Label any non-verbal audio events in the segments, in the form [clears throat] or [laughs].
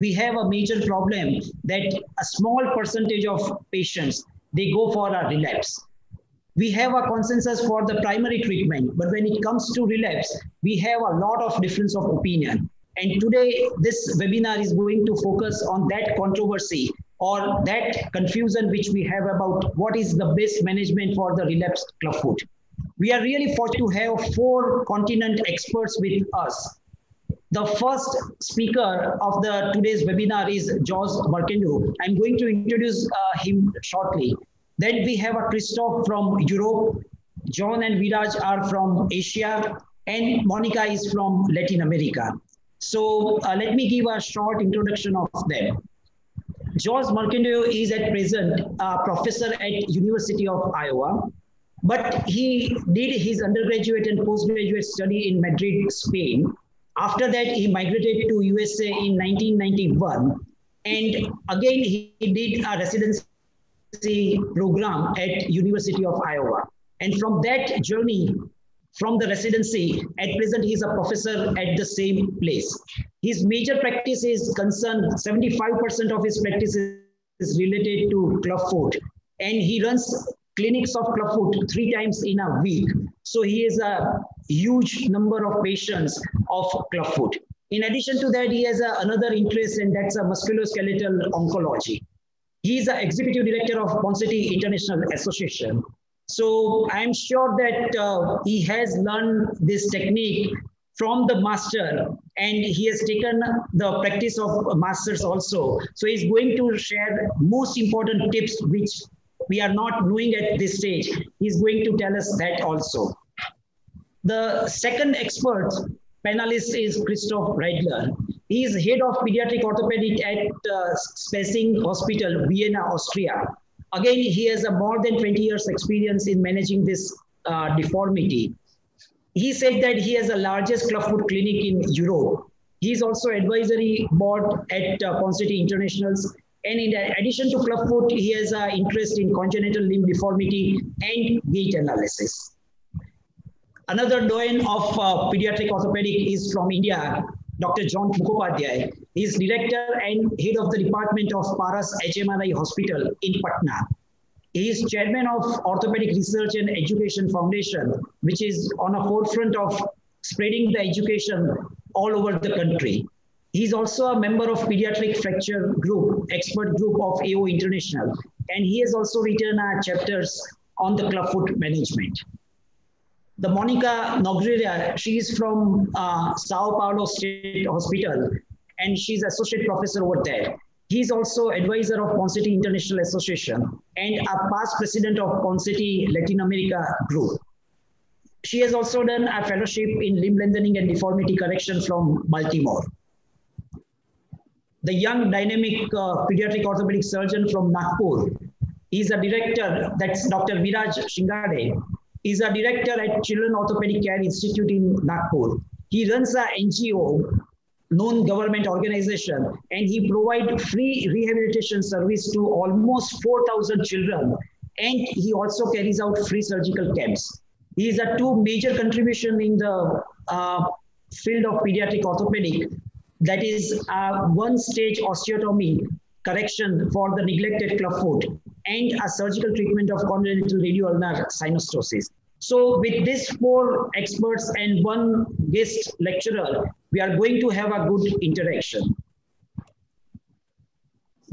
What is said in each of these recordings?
we have a major problem that a small percentage of patients, they go for a relapse. We have a consensus for the primary treatment, but when it comes to relapse, we have a lot of difference of opinion. And today, this webinar is going to focus on that controversy or that confusion which we have about what is the best management for the relapsed clubfoot. We are really fortunate to have four continent experts with us. The first speaker of the today's webinar is George Morcuende. I'm going to introduce uh, him shortly. Then we have a Christof from Europe. John and Viraj are from Asia, and Monica is from Latin America. So uh, let me give a short introduction of them. George Morcuende is at present a professor at University of Iowa, but he did his undergraduate and postgraduate study in Madrid, Spain. After that, he migrated to USA in 1991. And again, he did a residency program at University of Iowa. And from that journey, from the residency. At present, he is a professor at the same place. His major practice is concerned, 75% of his practice is related to clubfoot. And he runs clinics of clubfoot three times in a week. So he is a huge number of patients of clubfoot. In addition to that, he has a, another interest, and that's a musculoskeletal oncology. He is the executive director of Ponseti International Association. So I'm sure that uh, he has learned this technique from the master and he has taken the practice of masters also. So he's going to share most important tips which we are not knowing at this stage. He's going to tell us that also. The second expert panelist is Christof Radler. He is head of pediatric orthopedic at uh, Speising Hospital, Vienna, Austria. Again, he has a more than 20 years experience in managing this uh, deformity. He said that he has the largest clubfoot clinic in Europe. He is also advisory board at uh, Ponseti Internationals. And in addition to clubfoot, he has an interest in congenital limb deformity and gait analysis. Another doyen of uh, pediatric orthopedic is from India, Dr. John Mukhopadhyay. He is director and head of the department of Paras HMRI Hospital in Patna. He is chairman of Orthopedic Research and Education Foundation, which is on a forefront of spreading the education all over the country. He is also a member of Pediatric Fracture Group, expert group of AO International, and he has also written uh, chapters on the clubfoot management the Monica Nogueira, she is from uh, Sao Paulo State Hospital, and she's associate professor over there. He's also advisor of Ponseti International Association and a past president of Ponseti Latin America Group. She has also done a fellowship in limb lengthening and deformity correction from Baltimore. The young dynamic uh, pediatric orthopedic surgeon from Nagpur. He's a director, that's Dr. Viraj Shingade, He's a director at Children Orthopedic Care Institute in Nagpur. He runs a NGO, non-government organization, and he provides free rehabilitation service to almost 4,000 children. And he also carries out free surgical camps. He is a two major contribution in the uh, field of pediatric orthopedic, that is uh, one stage osteotomy correction for the neglected clubfoot and a surgical treatment of congenital radioulnar synostosis. So with these four experts and one guest lecturer, we are going to have a good interaction.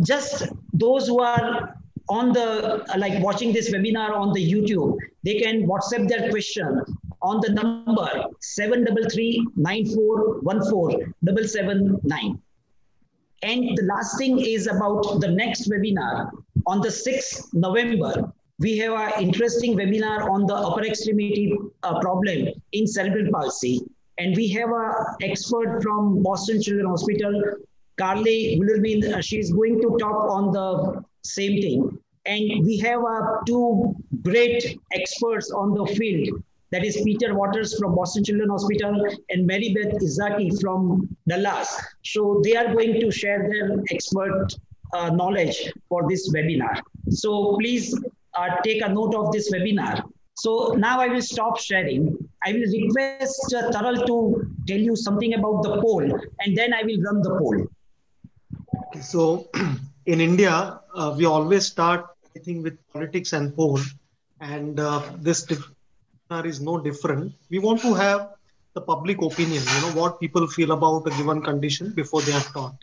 Just those who are on the, like watching this webinar on the YouTube, they can WhatsApp their question on the number 733-9414-779. And the last thing is about the next webinar on the 6th November we have an interesting webinar on the upper extremity uh, problem in cerebral palsy. And we have an expert from Boston Children's Hospital, Carly Vuillermin. Uh, she's going to talk on the same thing. And we have uh, two great experts on the field. That is Peter Waters from Boston Children's Hospital and Mary Beth Ezaki from Dallas. So they are going to share their expert uh, knowledge for this webinar. So please uh, take a note of this webinar. So now I will stop sharing. I will request uh, Taral to tell you something about the poll and then I will run the poll. So [clears throat] in India, uh, we always start I think with politics and poll, and uh, this is no different. We want to have the public opinion, you know, what people feel about a given condition before they are taught.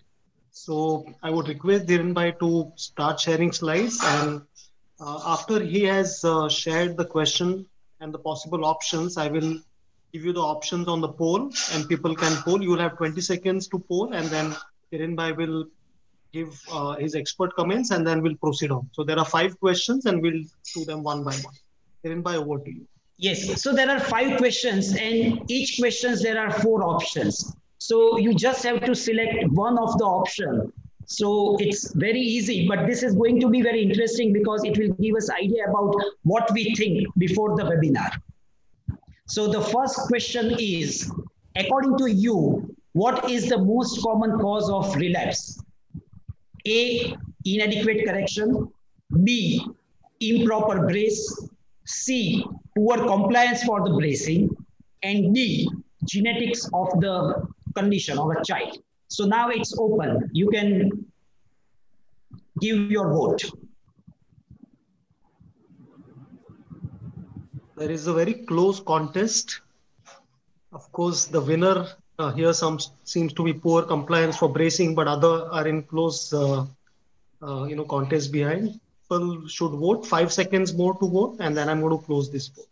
So I would request Dhirenbhai to start sharing slides and uh, after he has uh, shared the question and the possible options, I will give you the options on the poll and people can poll. You will have 20 seconds to poll and then Dhirenbhai will give uh, his expert comments and then we'll proceed on. So there are five questions and we'll do them one by one. Dhirenbhai, over to you. Yes, so there are five questions and each questions there are four options. So you just have to select one of the option. So it's very easy, but this is going to be very interesting because it will give us idea about what we think before the webinar. So the first question is, according to you, what is the most common cause of relapse? A, inadequate correction. B, improper brace. C, poor compliance for the bracing. And D, genetics of the condition of a child. So now it's open. You can give your vote. There is a very close contest. Of course, the winner uh, here some seems to be poor compliance for bracing, but other are in close, uh, uh, you know, contest behind. People should vote. Five seconds more to vote, and then I'm going to close this vote.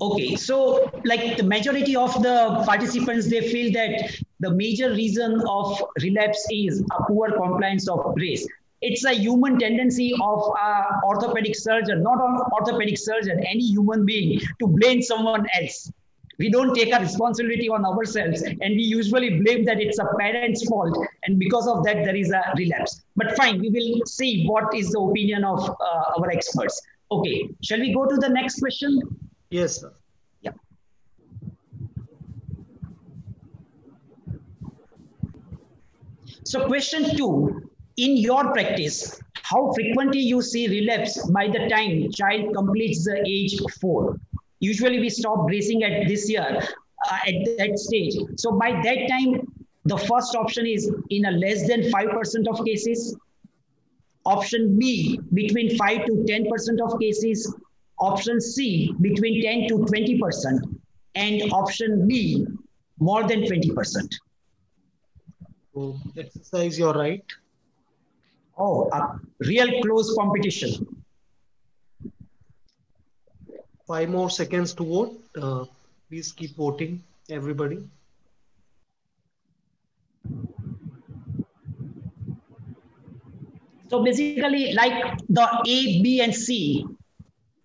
Okay, so like the majority of the participants, they feel that the major reason of relapse is a poor compliance of brace it's a human tendency of a orthopedic surgeon, not an orthopedic surgeon, any human being to blame someone else. We don't take a responsibility on ourselves and we usually blame that it's a parent's fault. And because of that, there is a relapse. But fine, we will see what is the opinion of uh, our experts. Okay, shall we go to the next question? Yes, sir. Yeah. So question two, in your practice, how frequently you see relapse by the time child completes the age four? Usually we stop bracing at this year, uh, at that stage. So by that time, the first option is in a less than 5% of cases. Option B, between 5 to 10% of cases. Option C, between 10 to 20%. And option B, more than 20%. So exercise your right. Oh, a real close competition. Five more seconds to vote. Uh, please keep voting, everybody. So basically, like the A, B, and C,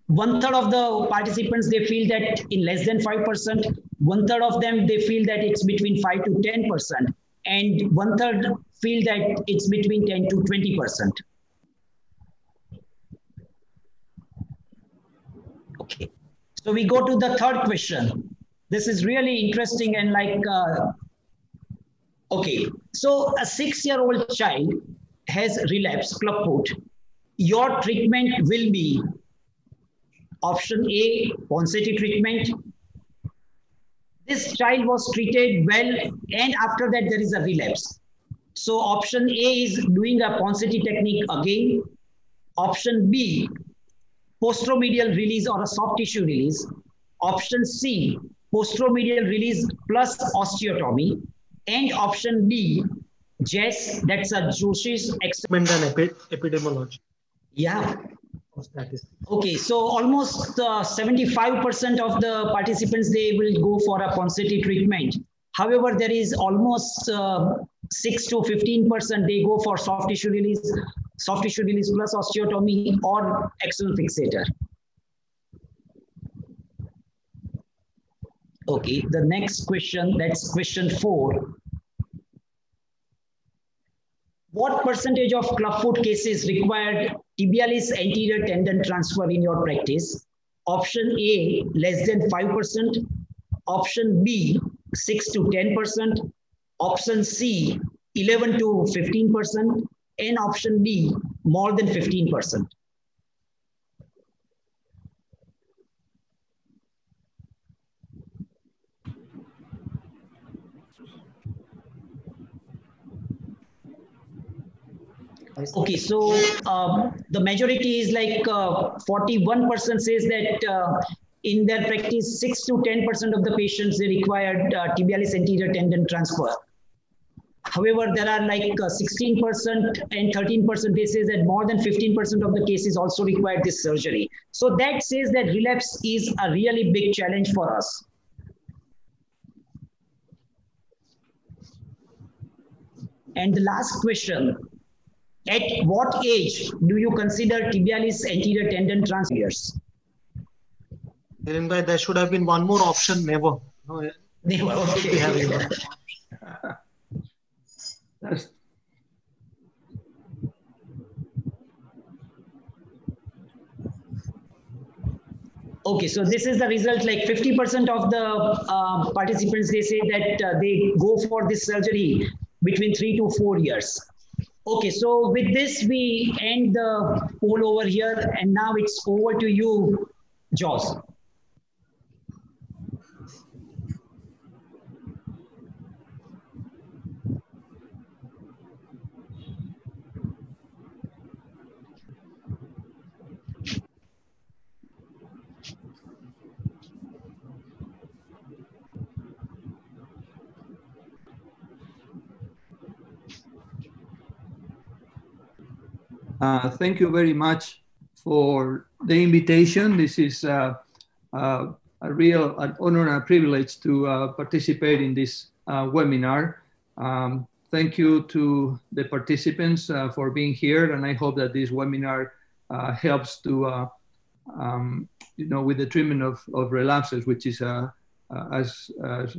one third of the participants they feel that in less than five percent. One third of them they feel that it's between five to ten percent, and one third feel that it's between 10 to 20%. Okay, so we go to the third question. This is really interesting and like, uh, okay, so a six-year-old child has relapsed clubfoot. Your treatment will be option A, Ponseti treatment. This child was treated well and after that there is a relapse. So option A is doing a Ponseti technique again. Option B, posteromedial release or a soft tissue release. Option C, posteromedial release plus osteotomy. And option D, JESS, that's a Joshi's experiment and epi epidemiology. Yeah. Okay, so almost 75% uh, of the participants, they will go for a Ponseti treatment. However, there is almost uh, 6 to 15% they go for soft tissue release, soft tissue release plus osteotomy or external fixator. Okay, the next question, that's question four. What percentage of clubfoot cases required tibialis anterior tendon transfer in your practice? Option A, less than 5%. Option B, 6 to 10%. Option C, 11 to 15%. And option D, more than 15%. Okay, so um, the majority is like 41% uh, says that uh, in their practice, 6 to 10% of the patients, they required uh, tibialis anterior tendon transfer. However, there are like 16% uh, and 13% they say that more than 15% of the cases also required this surgery. So that says that relapse is a really big challenge for us. And the last question, at what age do you consider tibialis anterior tendon transfers? there should have been one more option, never. No, never, okay. That's Okay, so this is the result like 50% of the uh, participants, they say that uh, they go for this surgery between three to four years. Okay, so with this, we end the poll over here and now it's over to you, Jose. Uh, thank you very much for the invitation. This is uh, uh, a real an honor and a privilege to uh, participate in this uh, webinar. Um, thank you to the participants uh, for being here, and I hope that this webinar helps to, um, you know, with the treatment of, of relapses, which is, as, as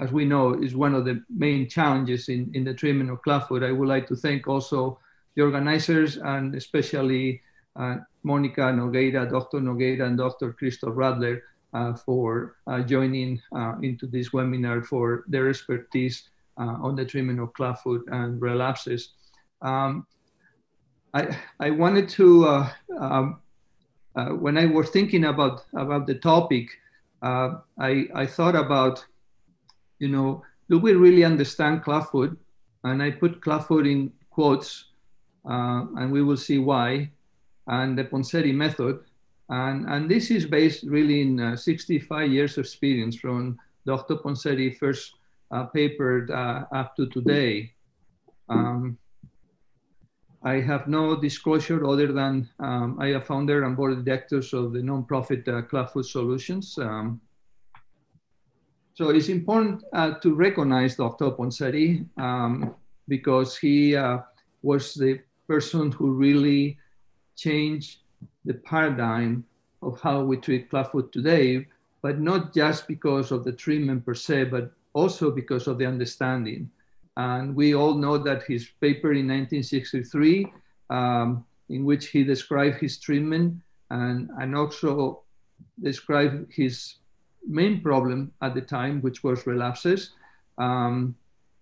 as we know, is one of the main challenges in, in the treatment of clubfoot. I would like to thank also the organizers and especially uh, Monica Nogueira, Dr. Nogueira and Dr. Christof Radler uh, for uh, joining uh, into this webinar for their expertise uh, on the treatment of clubfoot and relapses. Um, I, I wanted to, um, when I was thinking about, about the topic, I, I thought about, you know, do we really understand clubfoot? And I put clubfoot in quotes uh, and we will see why, and the Ponseti method. And, and this is based really in uh, 65 years of experience from Dr. Ponseti first uh, papered uh, up to today. Um, I have no disclosure other than um, I am founder and board of directors of the nonprofit uh, Clubfoot Solutions. Um, so it's important uh, to recognize Dr. Ponseti um, because he uh, was the person who really changed the paradigm of how we treat clubfoot today, but not just because of the treatment per se, but also because of the understanding. And we all know that his paper in 1963, um, in which he described his treatment and, and also described his main problem at the time, which was relapses, um,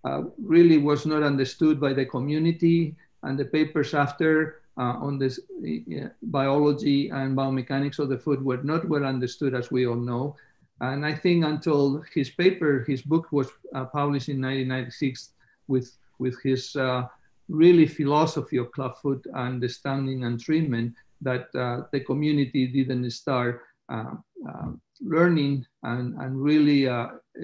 uh, really was not understood by the community and the papers after uh, on this uh, biology and biomechanics of the foot were not well understood, as we all know. And I think until his paper, his book was uh, published in 1996 with, with his uh, really philosophy of clubfoot understanding and treatment that uh, the community didn't start uh, learning and, and really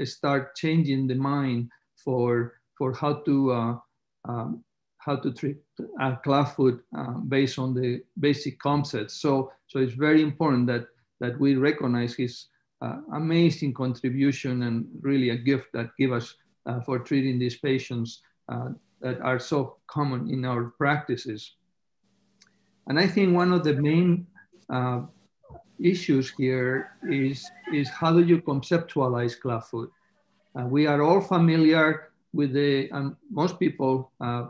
start changing the mind for, for how to um, how to treat uh, clubfoot uh, based on the basic concepts. So, so it's very important that, that we recognize his uh, amazing contribution and really a gift that give us uh, for treating these patients uh, that are so common in our practices. And I think one of the main uh, issues here is, is how do you conceptualize clubfoot? we are all familiar with the, and most people uh,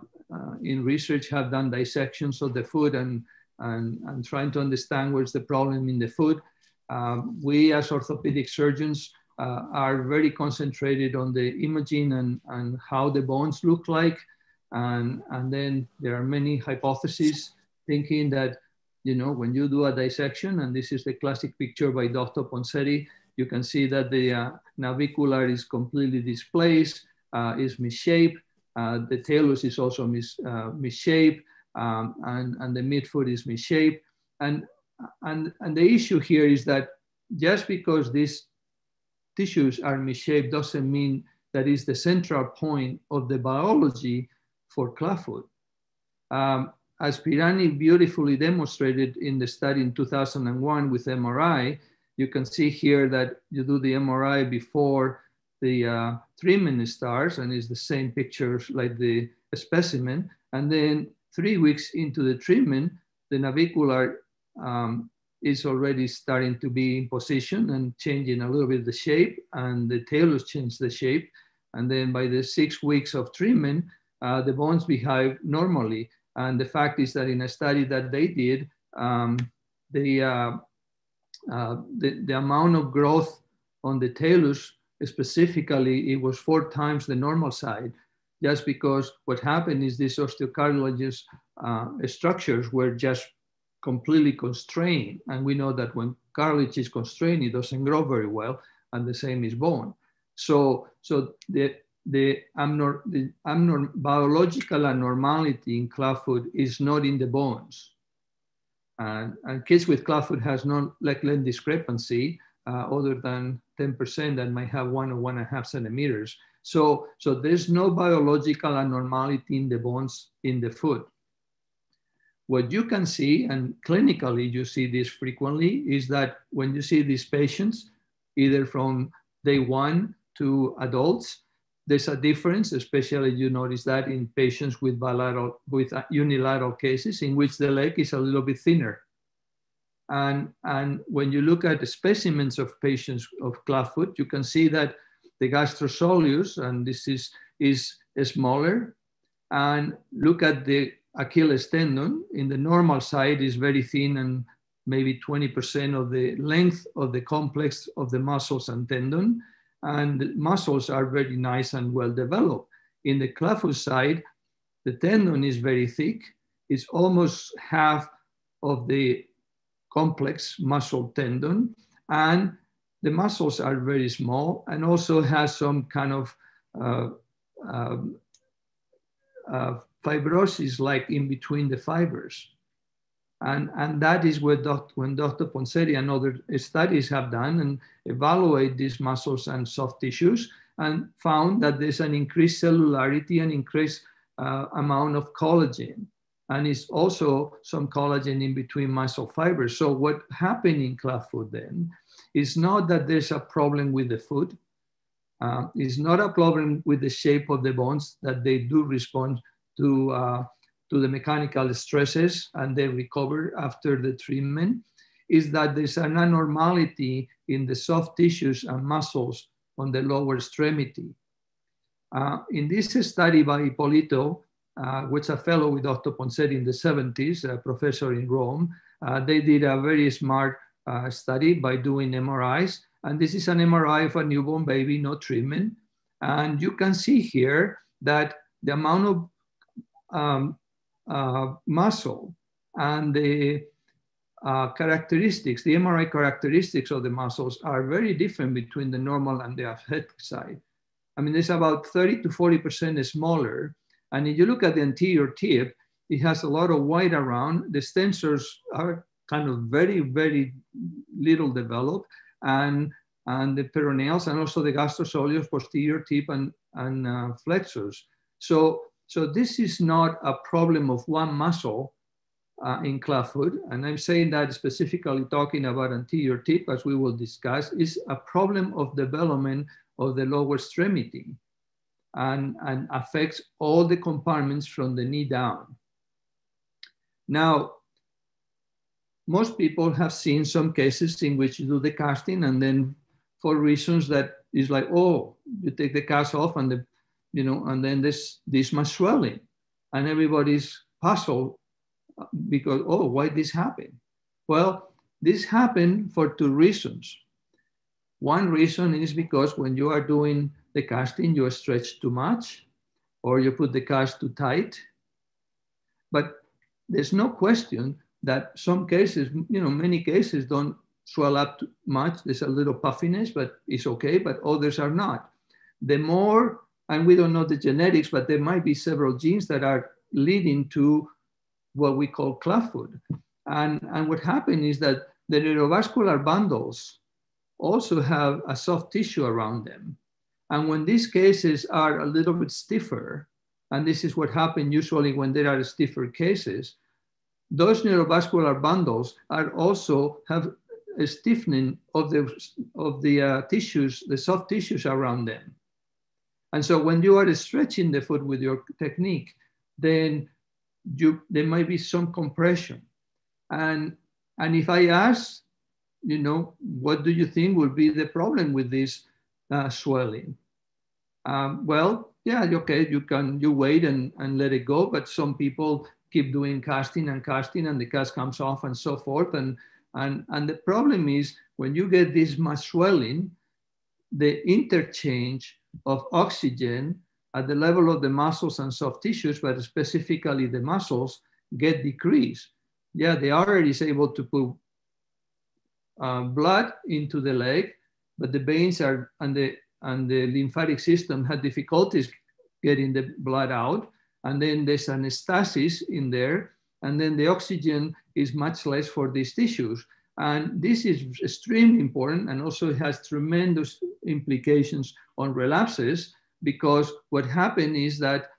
in research have done dissections of the food and, and, and trying to understand where's the problem in the food. Um, we as orthopedic surgeons uh, are very concentrated on the imaging and, and how the bones look like. And, and then there are many hypotheses thinking that, you know, when you do a dissection, and this is the classic picture by Dr. Ponseti, you can see that the uh, navicular is completely displaced, uh, is misshapen, Uh, the talus is also mis, uh, misshaped, um, and, and the midfoot is misshaped. And, and, and the issue here is that just because these tissues are misshaped doesn't mean that is the central point of the biology for clubfoot. Um, as Pirani beautifully demonstrated in the study in 2001 with MRI, you can see here that you do the MRI before the uh, starts and it's the same pictures like the specimen. And then three weeks into the treatment, the navicular um, is already starting to be in position and changing a little bit the shape and the talus change the shape. And then by the six weeks of treatment, uh, the bones behave normally. And the fact is that in a study that they did, um, the, uh, uh, the, the amount of growth on the talus, specifically, it was four times the normal side, just because what happened is these osteocartilaginous uh, structures were just completely constrained. And we know that when cartilage is constrained, it doesn't grow very well, and the same is bone. So, so the, the, abnor the abnor biological abnormality in clubfoot is not in the bones. And, and kids with clubfoot has no leg length discrepancy uh, other than 10% that might have one or one and a half centimeters. So, so there's no biological abnormality in the bones in the foot. What you can see, and clinically you see this frequently, is that when you see these patients, either from day one to adults, there's a difference, especially you notice that in patients with bilateral, with unilateral cases in which the leg is a little bit thinner. And, and when you look at the specimens of patients of clubfoot, you can see that the gastrosoleus, and this is, is smaller, and look at the Achilles tendon in the normal side is very thin and maybe 20% of the length of the complex of the muscles and tendon and the muscles are very nice and well developed. In the clubfoot side, the tendon is very thick. It's almost half of the complex muscle tendon, and the muscles are very small and also has some kind of uh, uh, uh, fibrosis like in between the fibers. And, and that is what Dr., when Dr. Ponseti and other studies have done and evaluate these muscles and soft tissues and found that there's an increased cellularity and increased uh, amount of collagen. And it's also some collagen in between muscle fibers. So what happened in clubfoot then is not that there's a problem with the foot. Uh, it's not a problem with the shape of the bones that they do respond to uh, to the mechanical stresses and they recover after the treatment is that there's an abnormality in the soft tissues and muscles on the lower extremity. Uh, in this study by Ippolito, uh, which a fellow with Dr. Ponseti in the 70s, a professor in Rome, uh, they did a very smart uh, study by doing MRIs. And this is an MRI of a newborn baby, no treatment. And you can see here that the amount of um, uh, muscle and the uh, characteristics, the MRI characteristics of the muscles are very different between the normal and the athletic side. I mean, it's about 30 to 40% smaller. And if you look at the anterior tib, it has a lot of white around. The extensors are kind of very, very little developed. And, and the peroneals and also the gastrosoleus, posterior tib and, and uh, flexors. So so this is not a problem of one muscle uh, in clubfoot, and I'm saying that specifically talking about anterior tib, as we will discuss, is a problem of development of the lower extremity and, and affects all the compartments from the knee down. Now, most people have seen some cases in which you do the casting and then for reasons that is like, oh, you take the cast off and the you know, and then this, this much swelling and everybody's puzzled because, oh, why this happened? Well, this happened for two reasons. One reason is because when you are doing the casting, you stretch too much or you put the cast too tight. But there's no question that some cases, you know, many cases don't swell up too much. There's a little puffiness, but it's okay, but others are not. The more and we don't know the genetics, but there might be several genes that are leading to what we call clubfoot. And, and what happened is that the neurovascular bundles also have a soft tissue around them. And when these cases are a little bit stiffer, and this is what happens usually when there are stiffer cases, those neurovascular bundles are also have a stiffening of the, of the uh, tissues, the soft tissues around them. And so when you are stretching the foot with your technique, then you, there might be some compression. And, and if I ask, you know, what do you think will be the problem with this uh, swelling? Um, well, yeah, okay, you can, you wait and, and let it go, but some people keep doing casting and casting and the cast comes off and so forth. And, and, and the problem is when you get this much swelling, the interchange of oxygen at the level of the muscles and soft tissues, but specifically the muscles, get decreased. Yeah, the artery is able to put uh, blood into the leg, but the veins are and the and the lymphatic system had difficulties getting the blood out. And then there's a stasis in there, and then the oxygen is much less for these tissues. And this is extremely important and also has tremendous implications on relapses because what happened is that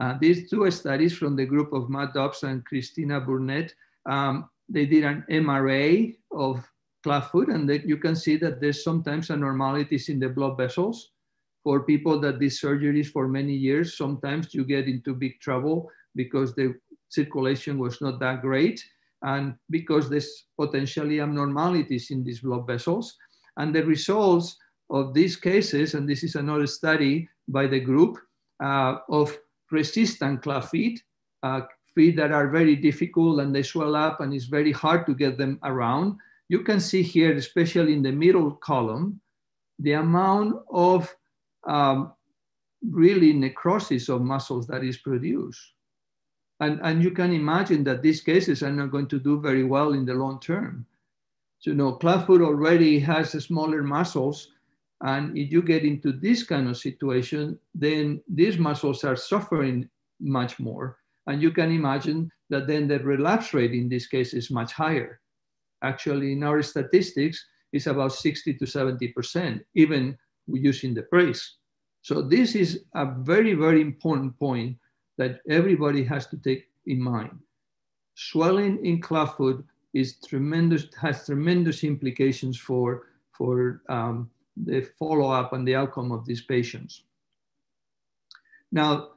uh, these two studies from the group of Matt Dobbs and Christina Gurnett, um, they did an MRA of clubfoot and they, you can see that there's sometimes abnormalities in the blood vessels. For people that did surgeries for many years, sometimes you get into big trouble because the circulation was not that great and because there's potentially abnormalities in these blood vessels. And the results of these cases, and this is another study by the group uh, of resistant club feet, uh, feet that are very difficult and they swell up and it's very hard to get them around. You can see here, especially in the middle column, the amount of um, really necrosis of muscles that is produced. And, and you can imagine that these cases are not going to do very well in the long term. So, you know, clubfoot already has smaller muscles. And if you get into this kind of situation, then these muscles are suffering much more. And you can imagine that then the relapse rate in this case is much higher. Actually, in our statistics, it's about 60 to 70%, even using the brace. So this is a very, very important point that everybody has to take in mind. Swelling in clubfoot is tremendous, has tremendous implications for, for um, the follow-up and the outcome of these patients. Now,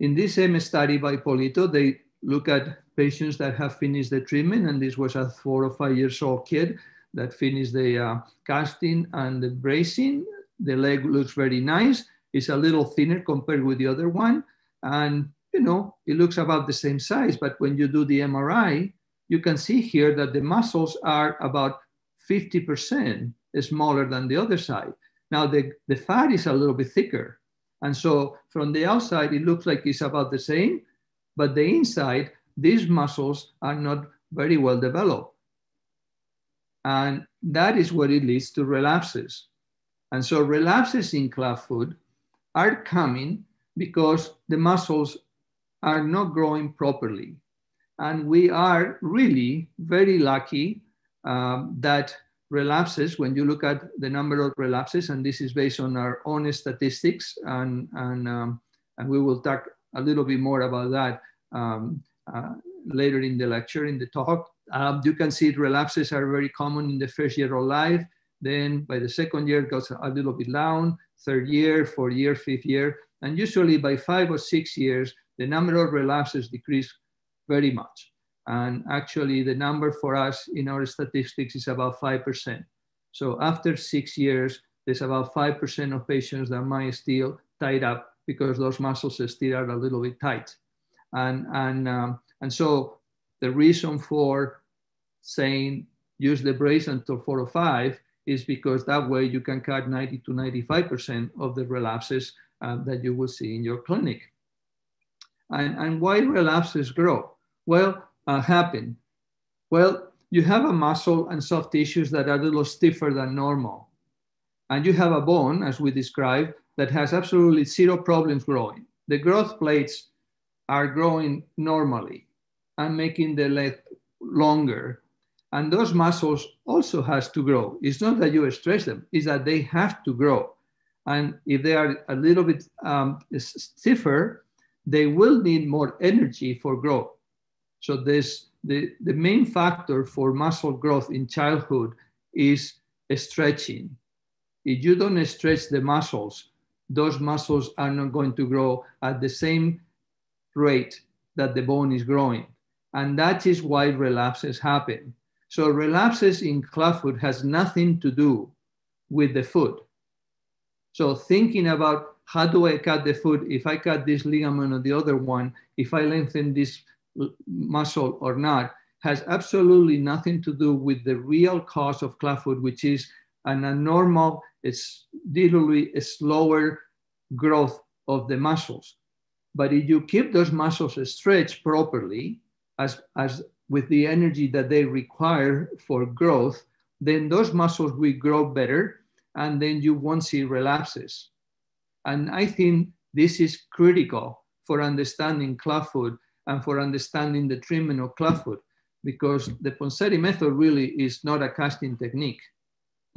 in this same study by Ippolito, they look at patients that have finished the treatment, and this was a four or five years old kid that finished the uh, casting and the bracing. The leg looks very nice. It's a little thinner compared with the other one. And, you know, it looks about the same size. But when you do the MRI, you can see here that the muscles are about 50% smaller than the other side. Now, the, the fat is a little bit thicker. And so from the outside, it looks like it's about the same. But the inside, these muscles are not very well developed. And that is what it leads to relapses. And so relapses in clubfoot are coming because the muscles are not growing properly. And we are really very lucky um, that relapses, when you look at the number of relapses, and this is based on our own statistics, and, and, um, and we will talk a little bit more about that um, uh, later in the lecture, in the talk. Um, you can see relapses are very common in the first year of life. Then by the second year, it goes a little bit down, third year, fourth year, fifth year. And usually by five or six years, the number of relapses decrease very much. And actually the number for us in our statistics is about 5%. So after six years, there's about 5% of patients that might still tied up because those muscles still are a little bit tight. And, and, um, and so the reason for saying use the brace until four or five is because that way you can cut 90 to 95% of the relapses uh, that you will see in your clinic. And, and why relapses grow? Well, uh, happen. Well, you have a muscle and soft tissues that are a little stiffer than normal. And you have a bone, as we described, that has absolutely zero problems growing. The growth plates are growing normally and making the leg longer. And those muscles also has to grow. It's not that you stretch them, it's that they have to grow. And if they are a little bit um, stiffer, they will need more energy for growth. So this, the, the main factor for muscle growth in childhood is stretching. If you don't stretch the muscles, those muscles are not going to grow at the same rate that the bone is growing. And that is why relapses happen. So relapses in clubfoot has nothing to do with the foot. So thinking about how do I cut the foot, if I cut this ligament or the other one, if I lengthen this muscle or not, has absolutely nothing to do with the real cause of clubfoot, which is an abnormal, it's literally a slower growth of the muscles. But if you keep those muscles stretched properly, as, as with the energy that they require for growth, then those muscles will grow better and then you won't see relapses. And I think this is critical for understanding clubfoot and for understanding the treatment of clubfoot because the Ponseti method really is not a casting technique.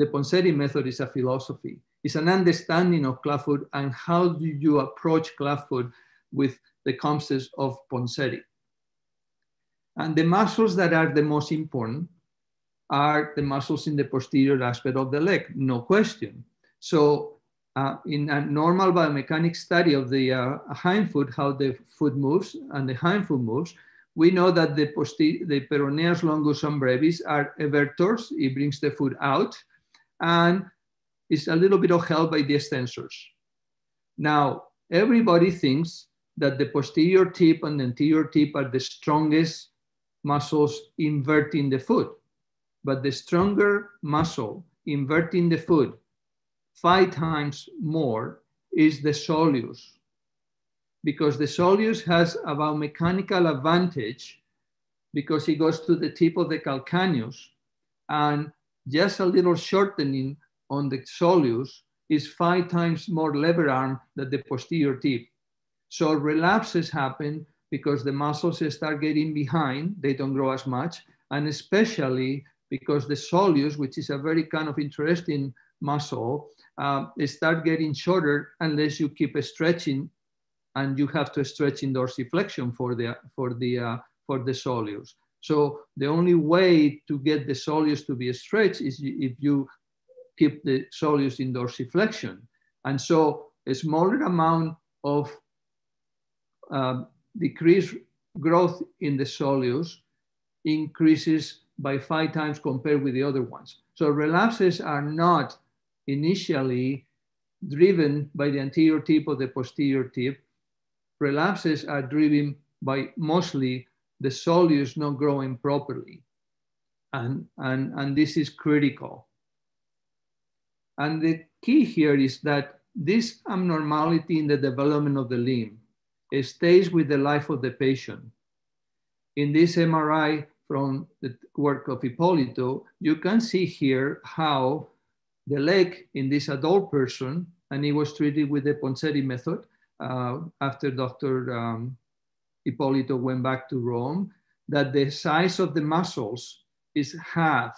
The Ponseti method is a philosophy. It's an understanding of clubfoot and how do you approach clubfoot with the concepts of Ponseti. And the muscles that are the most important are the muscles in the posterior aspect of the leg, no question. So uh, in a normal biomechanics study of the uh, hind foot, how the foot moves and the hind foot moves, we know that the, the peroneus longus and brevis are evertors, it brings the foot out, and it's a little bit of help by the extensors. Now, everybody thinks that the posterior tib and the anterior tib are the strongest muscles inverting the foot. But the stronger muscle inverting the foot five times more is the soleus. Because the soleus has about mechanical advantage because it goes to the tip of the calcaneus and just a little shortening on the soleus is five times more lever arm than the posterior tib. So relapses happen because the muscles start getting behind, they don't grow as much, and especially because the soleus, which is a very kind of interesting muscle, uh, start getting shorter unless you keep stretching, and you have to stretch in dorsiflexion for the for the uh, for the soleus. So the only way to get the soleus to be stretched is if you keep the soleus in dorsiflexion. And so a smaller amount of uh, decreased growth in the soleus increases by five times compared with the other ones. So relapses are not initially driven by the anterior tib or the posterior tib. Relapses are driven by mostly the soleus not growing properly. And, and, and this is critical. And the key here is that this abnormality in the development of the limb stays with the life of the patient. In this MRI from the work of Ippolito, you can see here how the leg in this adult person, and he was treated with the Ponseti method uh, after Dr. Um, Ippolito went back to Rome, that the size of the muscles is half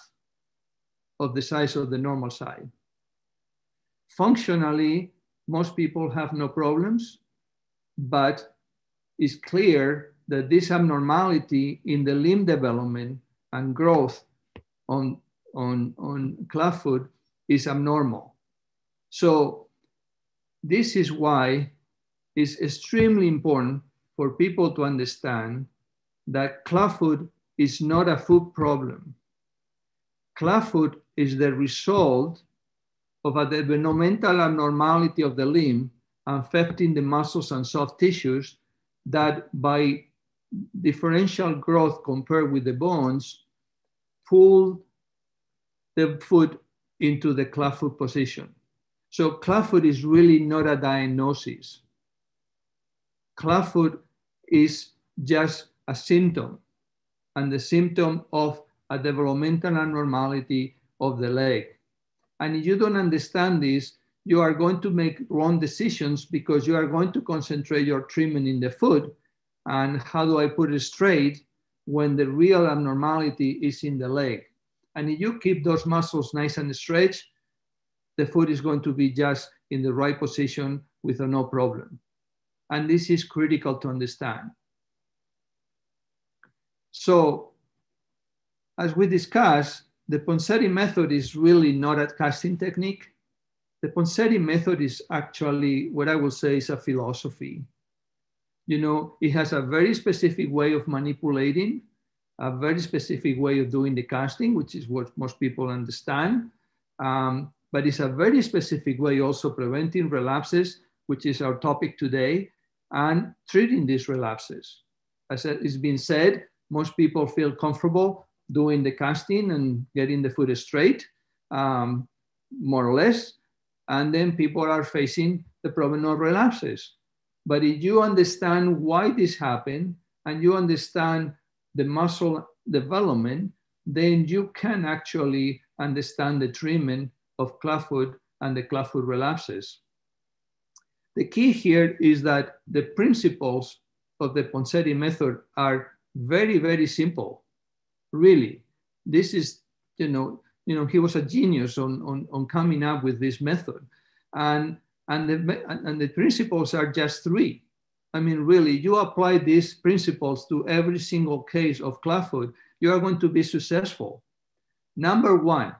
of the size of the normal side. Functionally, most people have no problems, but it's clear that this abnormality in the limb development and growth on, on, on clubfoot is abnormal. So this is why it's extremely important for people to understand that clubfoot is not a foot problem. Clubfoot is the result of a developmental abnormality of the limb affecting the muscles and soft tissues that by differential growth compared with the bones pull the foot into the clubfoot position. So clubfoot is really not a diagnosis. Clubfoot is just a symptom and the symptom of a developmental abnormality of the leg. And if you don't understand this, you are going to make wrong decisions because you are going to concentrate your treatment in the foot. And how do I put it straight when the real abnormality is in the leg? And if you keep those muscles nice and stretched, the foot is going to be just in the right position with no problem. And this is critical to understand. So as we discussed, the Ponseti method is really not a casting technique. The Ponseti method is actually what I will say is a philosophy. You know, it has a very specific way of manipulating, a very specific way of doing the casting, which is what most people understand. Um, but it's a very specific way also preventing relapses, which is our topic today, and treating these relapses. As it's been said, most people feel comfortable doing the casting and getting the foot straight, um, more or less. And then people are facing the problem of relapses. But if you understand why this happened and you understand the muscle development, then you can actually understand the treatment of clubfoot and the clubfoot relapses. The key here is that the principles of the Ponseti method are very, very simple really, this is, you know, you know, he was a genius on, on, on coming up with this method. And, and, the, and the principles are just three. I mean, really, you apply these principles to every single case of clubfoot, you are going to be successful. Number one,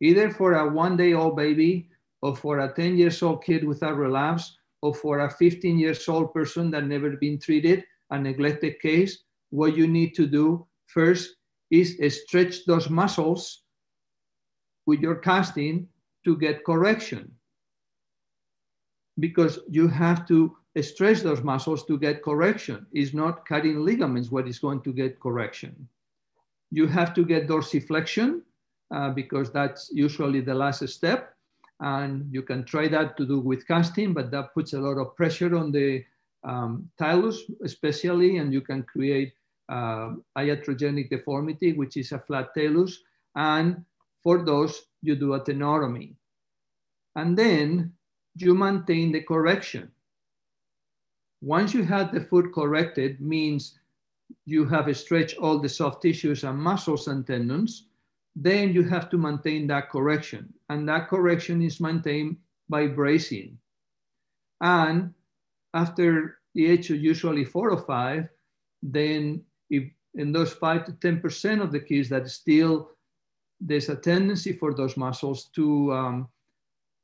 either for a one day old baby or for a 10 years old kid without relapse or for a 15 years old person that never been treated, a neglected case, what you need to do first is stretch those muscles with your casting to get correction. Because you have to stretch those muscles to get correction. It's not cutting ligaments what is going to get correction. You have to get dorsiflexion uh, because that's usually the last step. And you can try that to do with casting, but that puts a lot of pressure on the um, talus especially, and you can create uh, iatrogenic deformity, which is a flat talus. And for those, you do a tenotomy. And then you maintain the correction. Once you have the foot corrected, means you have stretched all the soft tissues and muscles and tendons, then you have to maintain that correction. And that correction is maintained by bracing. And after the age of usually four or five, then if in those five to 10% of the kids that still, there's a tendency for those muscles to, um,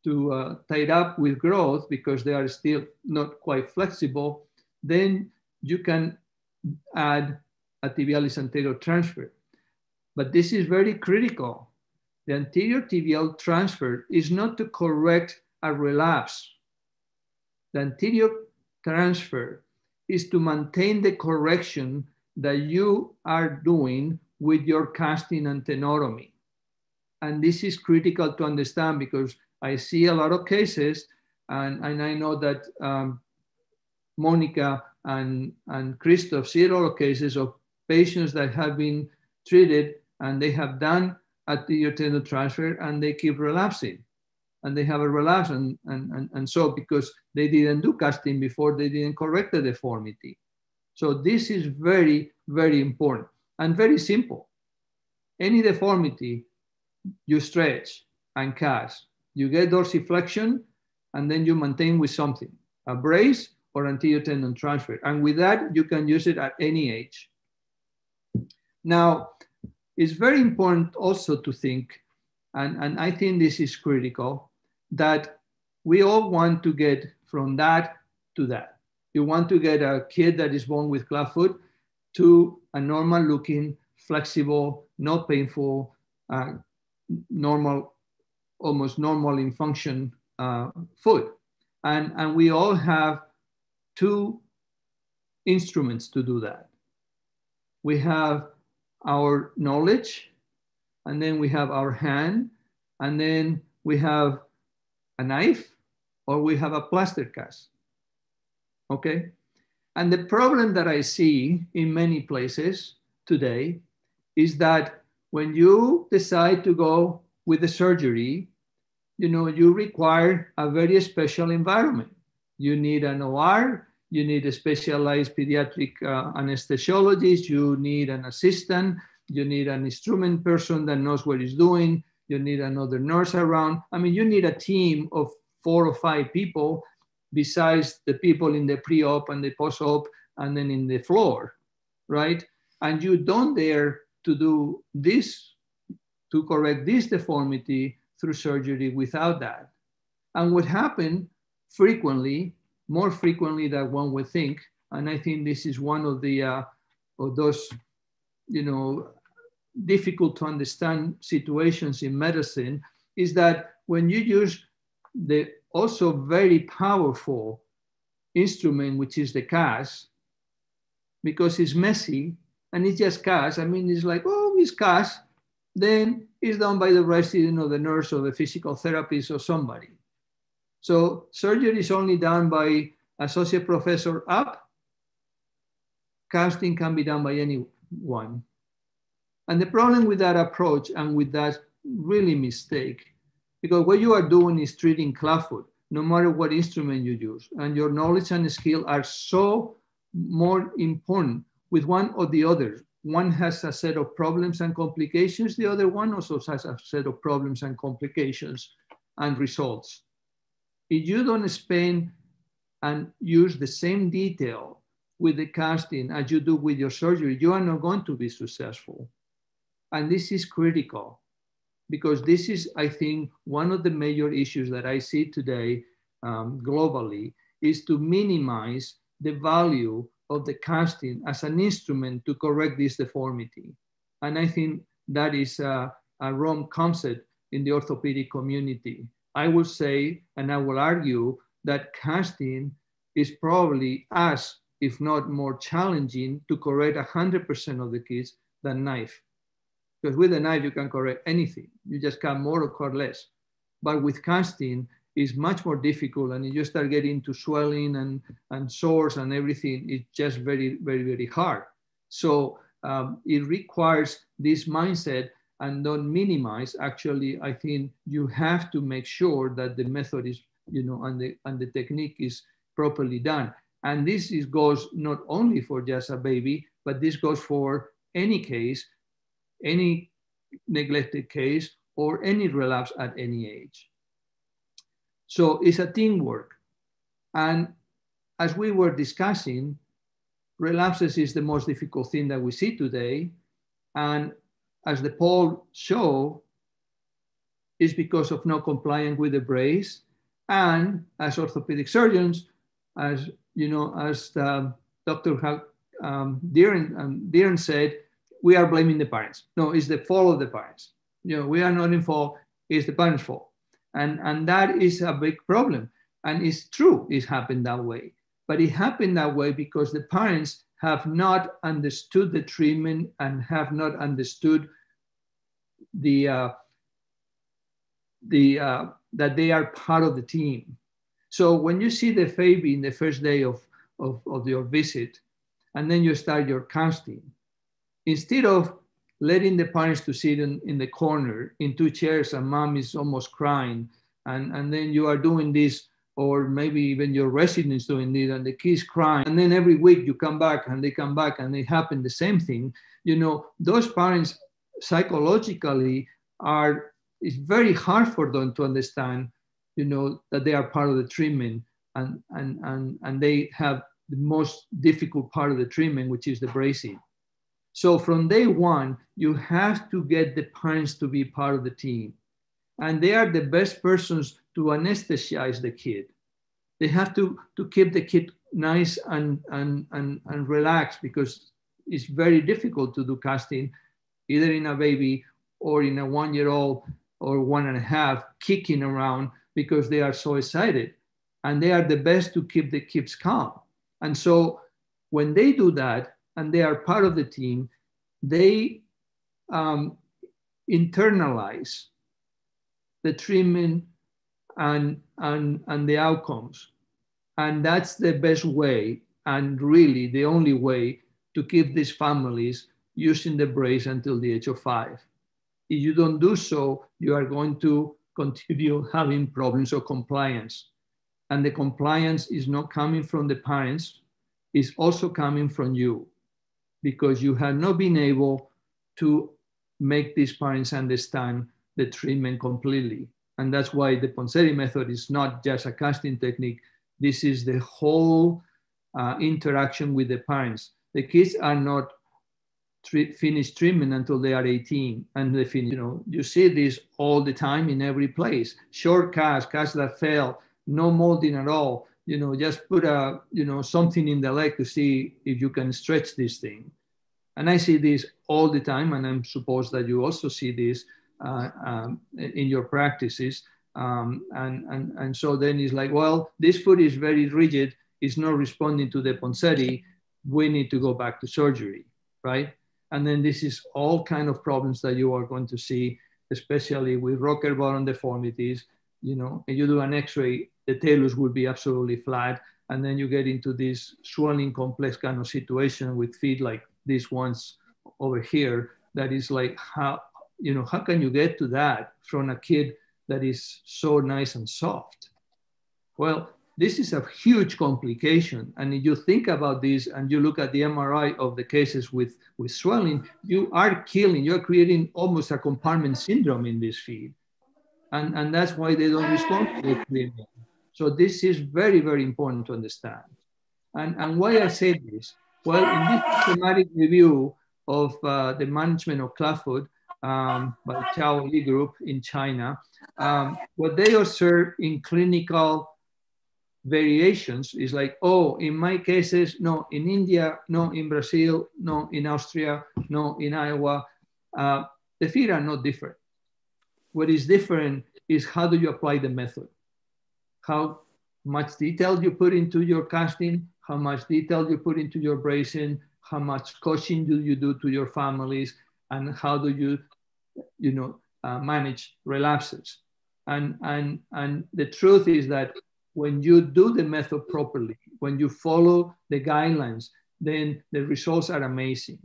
to uh, tie up with growth because they are still not quite flexible, then you can add a tibialis anterior transfer. But this is very critical. The anterior tibial transfer is not to correct a relapse. The anterior transfer is to maintain the correction that you are doing with your casting and tenotomy. And this is critical to understand because I see a lot of cases, and, and I know that um, Monica and, and Christof see a lot of cases of patients that have been treated and they have done tendon transfer and they keep relapsing and they have a relapse and, and, and, and so because they didn't do casting before they didn't correct the deformity so this is very, very important and very simple. Any deformity, you stretch and cast. You get dorsiflexion and then you maintain with something, a brace or anterior tendon transfer. And with that, you can use it at any age. Now, it's very important also to think, and, and I think this is critical, that we all want to get from that to that. You want to get a kid that is born with clubfoot to a normal looking, flexible, not painful, uh, normal, almost normal in function uh, foot. And, and we all have two instruments to do that. We have our knowledge, and then we have our hand, and then we have a knife, or we have a plaster cast okay? And the problem that I see in many places today is that when you decide to go with the surgery, you know, you require a very special environment. You need an OR, you need a specialized pediatric uh, anesthesiologist, you need an assistant, you need an instrument person that knows what he's doing, you need another nurse around. I mean, you need a team of four or five people besides the people in the pre-op and the post-op and then in the floor, right? And you don't dare to do this, to correct this deformity through surgery without that. And what happened frequently, more frequently than one would think, and I think this is one of the uh, of those, you know, difficult to understand situations in medicine, is that when you use the also very powerful instrument, which is the CAS, because it's messy and it's just CAS. I mean, it's like, oh, it's CAS. Then it's done by the resident or the nurse or the physical therapist or somebody. So surgery is only done by associate professor up. Casting can be done by anyone. And the problem with that approach and with that really mistake, because what you are doing is treating clubfoot, no matter what instrument you use, and your knowledge and skill are so more important with one or the other. One has a set of problems and complications, the other one also has a set of problems and complications and results. If you don't spend and use the same detail with the casting as you do with your surgery, you are not going to be successful. And this is critical because this is, I think, one of the major issues that I see today um, globally is to minimize the value of the casting as an instrument to correct this deformity. And I think that is a, a wrong concept in the orthopedic community. I will say, and I will argue, that casting is probably as, if not more challenging to correct 100% of the kids than knife. Because with a knife, you can correct anything. You just can more or less. But with casting, is much more difficult and you just start getting to swelling and, and sores and everything, it's just very, very, very hard. So um, it requires this mindset and don't minimize. Actually, I think you have to make sure that the method is, you know, and the, and the technique is properly done. And this is, goes not only for just a baby, but this goes for any case, any neglected case, or any relapse at any age. So it's a teamwork. And as we were discussing, relapses is the most difficult thing that we see today. And as the poll show, is because of not complying with the brace. And as orthopedic surgeons, as you know, as Dr. Um, Deeren, um, said, we are blaming the parents. No, it's the fault of the parents. You know, we are not in fault, it's the parents' fault. And, and that is a big problem. And it's true, it happened that way. But it happened that way because the parents have not understood the treatment and have not understood the, uh, the, uh, that they are part of the team. So when you see the baby in the first day of, of, of your visit, and then you start your casting, instead of letting the parents to sit in, in the corner in two chairs and mom is almost crying and, and then you are doing this or maybe even your residents doing this and the kids crying and then every week you come back and they come back and it happen the same thing you know those parents psychologically are it's very hard for them to understand you know that they are part of the treatment and and and, and they have the most difficult part of the treatment which is the bracing so from day one, you have to get the parents to be part of the team. And they are the best persons to anesthetize the kid. They have to, to keep the kid nice and, and, and, and relaxed because it's very difficult to do casting either in a baby or in a one year old or one and a half kicking around because they are so excited. And they are the best to keep the kids calm. And so when they do that, and they are part of the team, they um, internalize the treatment and, and, and the outcomes. And that's the best way, and really the only way to keep these families using the brace until the age of five. If you don't do so, you are going to continue [laughs] having problems of compliance. And the compliance is not coming from the parents, it's also coming from you because you have not been able to make these parents understand the treatment completely. And that's why the Ponseti method is not just a casting technique. This is the whole uh, interaction with the parents. The kids are not tre finish treatment until they are 18 and they finish, you know, you see this all the time in every place. Short cast, cast that fail, no molding at all. You know, just put a, you know, something in the leg to see if you can stretch this thing. And I see this all the time, and I'm supposed that you also see this uh, um, in your practices. Um, and, and, and so then it's like, well, this foot is very rigid, it's not responding to the Ponseti, we need to go back to surgery, right? And then this is all kind of problems that you are going to see, especially with rocker bottom deformities. You know, and you do an X-ray, the talus will be absolutely flat, and then you get into this swelling complex kind of situation with feet like these ones over here. That is like how you know how can you get to that from a kid that is so nice and soft? Well, this is a huge complication. And if you think about this and you look at the MRI of the cases with, with swelling, you are killing, you're creating almost a compartment syndrome in this feed. And, and that's why they don't respond to the. So this is very, very important to understand. And, and why I say this? Well, in this systematic review of uh, the management of clubfoot um, by Chao Li Group in China, um, what they observe in clinical variations is like, oh, in my cases, no, in India, no, in Brazil, no, in Austria, no, in Iowa. Uh, the feet are not different. What is different is how do you apply the method? How much detail you put into your casting, how much detail you put into your bracing, how much coaching do you do to your families, and how do you, you know, uh, manage relapses. And, and, and the truth is that when you do the method properly, when you follow the guidelines, then the results are amazing.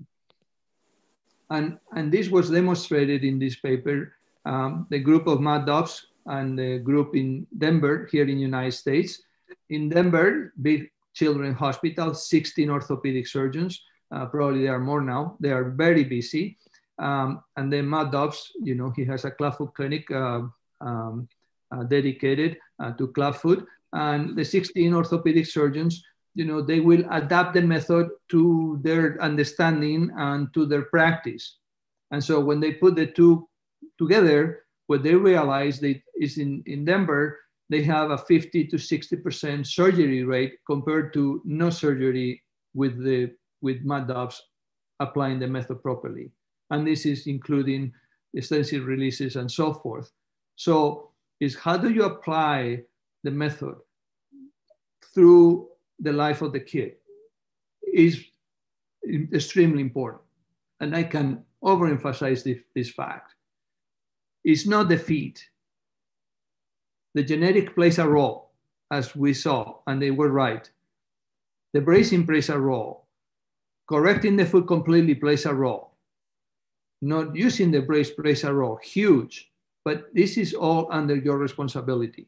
And, and this was demonstrated in this paper. Um, the group of Matt Dobbs and the group in Denver here in the United States. In Denver, big children hospital, 16 orthopedic surgeons. Uh, probably there are more now. They are very busy. Um, and then Matt Dobbs, you know, he has a clubfoot clinic uh, um, uh, dedicated uh, to clubfoot and the 16 orthopedic surgeons, you know, they will adapt the method to their understanding and to their practice. And so when they put the two together, what they realize that is in, in Denver, they have a 50 to 60% surgery rate compared to no surgery with the with Matt Dobbs applying the method properly. And this is including extensive releases and so forth. So is how do you apply the method through the life of the kid is extremely important. And I can overemphasize this, this fact. It's not the feet. The genetic plays a role, as we saw, and they were right. The bracing plays a role. Correcting the foot completely plays a role. Not using the brace plays a role, huge. But this is all under your responsibility.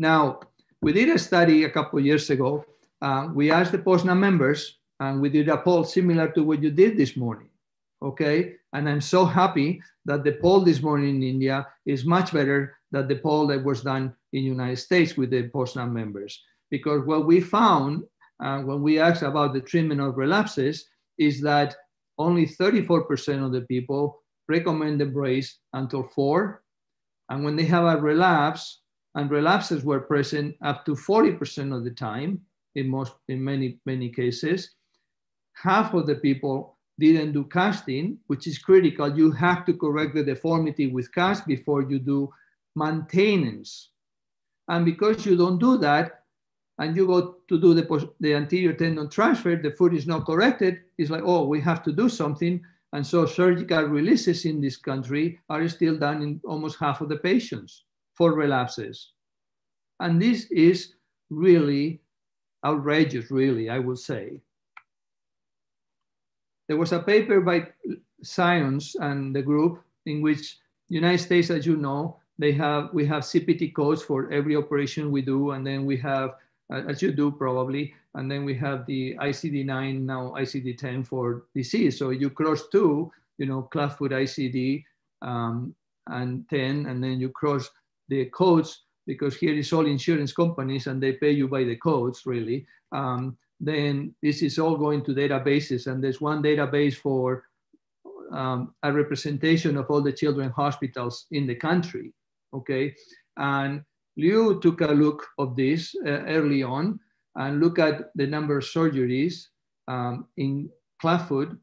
Now, we did a study a couple years ago. Uh, we asked the POSNA members, and we did a poll similar to what you did this morning. Okay, and I'm so happy that the poll this morning in India is much better than the poll that was done in United States with the POSNA members. Because what we found uh, when we asked about the treatment of relapses is that only 34% of the people recommend the brace until four. And when they have a relapse, and relapses were present up to 40% of the time in most in many many cases. Half of the people didn't do casting which is critical. You have to correct the deformity with cast before you do maintenance. And because you don't do that and you go to do the, the anterior tendon transfer the foot is not corrected it's like oh we have to do something. And so surgical releases in this country are still done in almost half of the patients for relapses. And this is really outrageous, really, I would say. There was a paper by Zionts and the group in which United States, as you know, they have we have CPT codes for every operation we do, and then we have, as you do probably, and then we have the ICD-9 now ICD-10 for disease. So you cross two, you know, Clubfoot ICD um, and 10, and then you cross the codes because here is all insurance companies and they pay you by the codes really. Um, then this is all going to databases and there's one database for um, a representation of all the children hospitals in the country, okay? And Liu took a look of this uh, early on and look at the number of surgeries um, in Clubfoot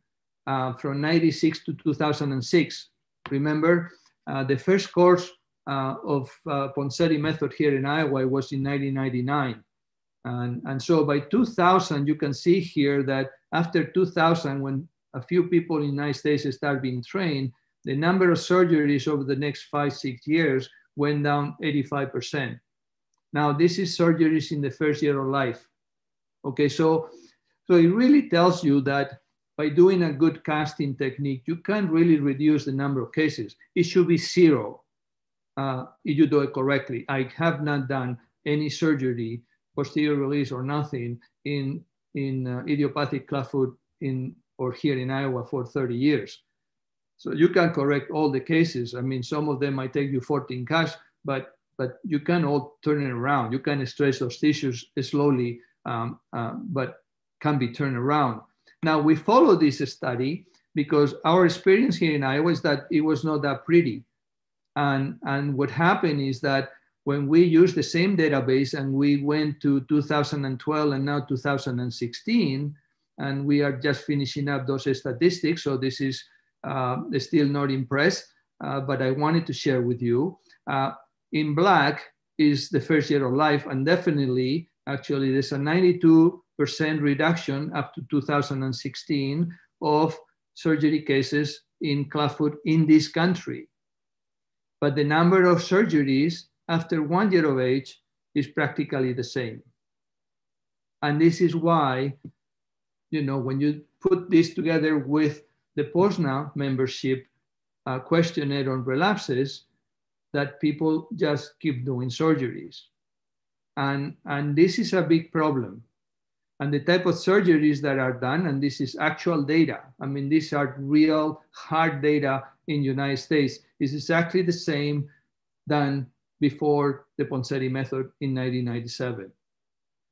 uh, from 96 to 2006. Remember, uh, the first course uh, of uh, Ponseti method here in Iowa was in 1999. And, and so by 2000, you can see here that after 2000, when a few people in the United States start being trained, the number of surgeries over the next five, six years went down 85%. Now, this is surgeries in the first year of life. Okay, so, so it really tells you that by doing a good casting technique, you can really reduce the number of cases. It should be zero uh, if you do it correctly. I have not done any surgery, posterior release or nothing in, in uh, idiopathic clubfoot in, or here in Iowa for 30 years. So you can correct all the cases. I mean, some of them might take you 14 cash, but but you can all turn it around. You can stretch those tissues slowly, um, uh, but can be turned around. Now we follow this study because our experience here in Iowa is that it was not that pretty. And, and what happened is that when we used the same database and we went to 2012 and now 2016, and we are just finishing up those statistics, so this is uh, still not impressed, uh, but I wanted to share with you. Uh, in black is the first year of life, and definitely, actually, there's a 92% reduction up to 2016 of surgery cases in clubfoot in this country. But the number of surgeries after one year of age is practically the same. And this is why, you know, when you put this together with the POSNA membership uh, questionnaire on relapses, that people just keep doing surgeries. And, and this is a big problem. And the type of surgeries that are done, and this is actual data. I mean, these are real hard data in United States, is exactly the same than before the Ponseti method in 1997.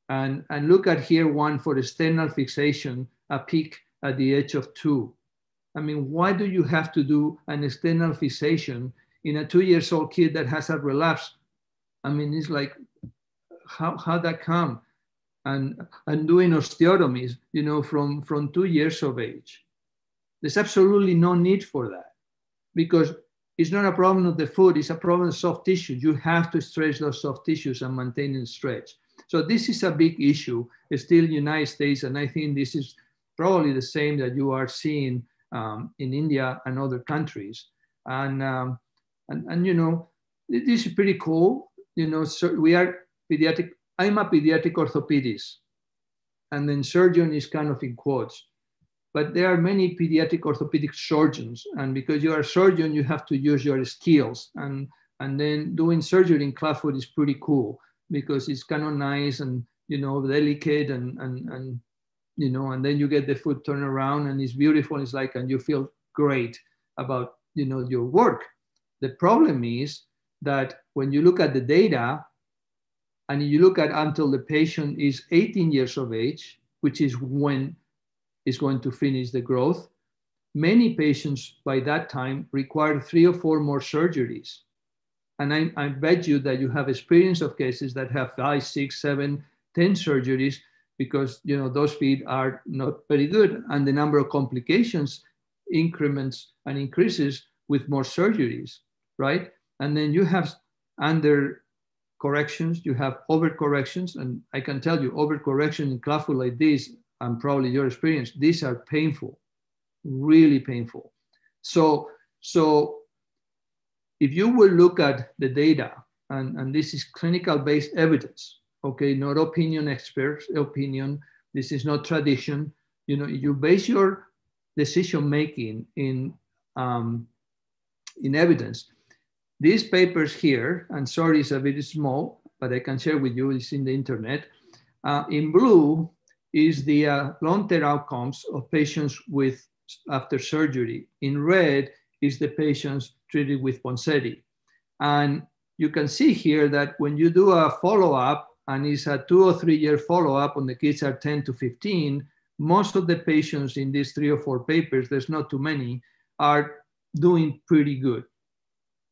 And, and look at here one for external fixation, a peak at the edge of two. I mean, why do you have to do an external fixation in a two years old kid that has a relapse. I mean, it's like, how, how that come? And, and doing osteotomies, you know, from, from two years of age. There's absolutely no need for that because it's not a problem of the foot, it's a problem of soft tissue. You have to stretch those soft tissues and maintain the stretch. So this is a big issue, it's still United States, and I think this is probably the same that you are seeing um, in India and other countries. And um, and, and you know, this is pretty cool. You know, so we are pediatric, I'm a pediatric orthopedist, and then surgeon is kind of in quotes. But there are many pediatric orthopedic surgeons, and because you are a surgeon, you have to use your skills. And, and then doing surgery in clubfoot is pretty cool because it's kind of nice and you know delicate and and and you know, and then you get the foot turned around and it's beautiful. It's like, and you feel great about you know your work. The problem is that when you look at the data and you look at until the patient is 18 years of age, which is when is going to finish the growth, many patients by that time require three or four more surgeries. And I, I bet you that you have experience of cases that have five, six, seven, ten surgeries because you know those feet are not very good and the number of complications increments and increases with more surgeries right? And then you have under corrections, you have over corrections, and I can tell you over correction in clubfoot like this, and probably your experience, these are painful, really painful. So, so if you will look at the data, and, and this is clinical based evidence, okay, not opinion experts, opinion, this is not tradition, you know, you base your decision making in, um, in evidence these papers here, and sorry, it's a bit small, but I can share with you, it's in the internet. Uh, in blue is the uh, long-term outcomes of patients with after surgery. In red is the patients treated with Ponseti. And you can see here that when you do a follow-up, and it's a two or three year follow-up when the kids are 10 to 15, most of the patients in these three or four papers, there's not too many, are doing pretty good.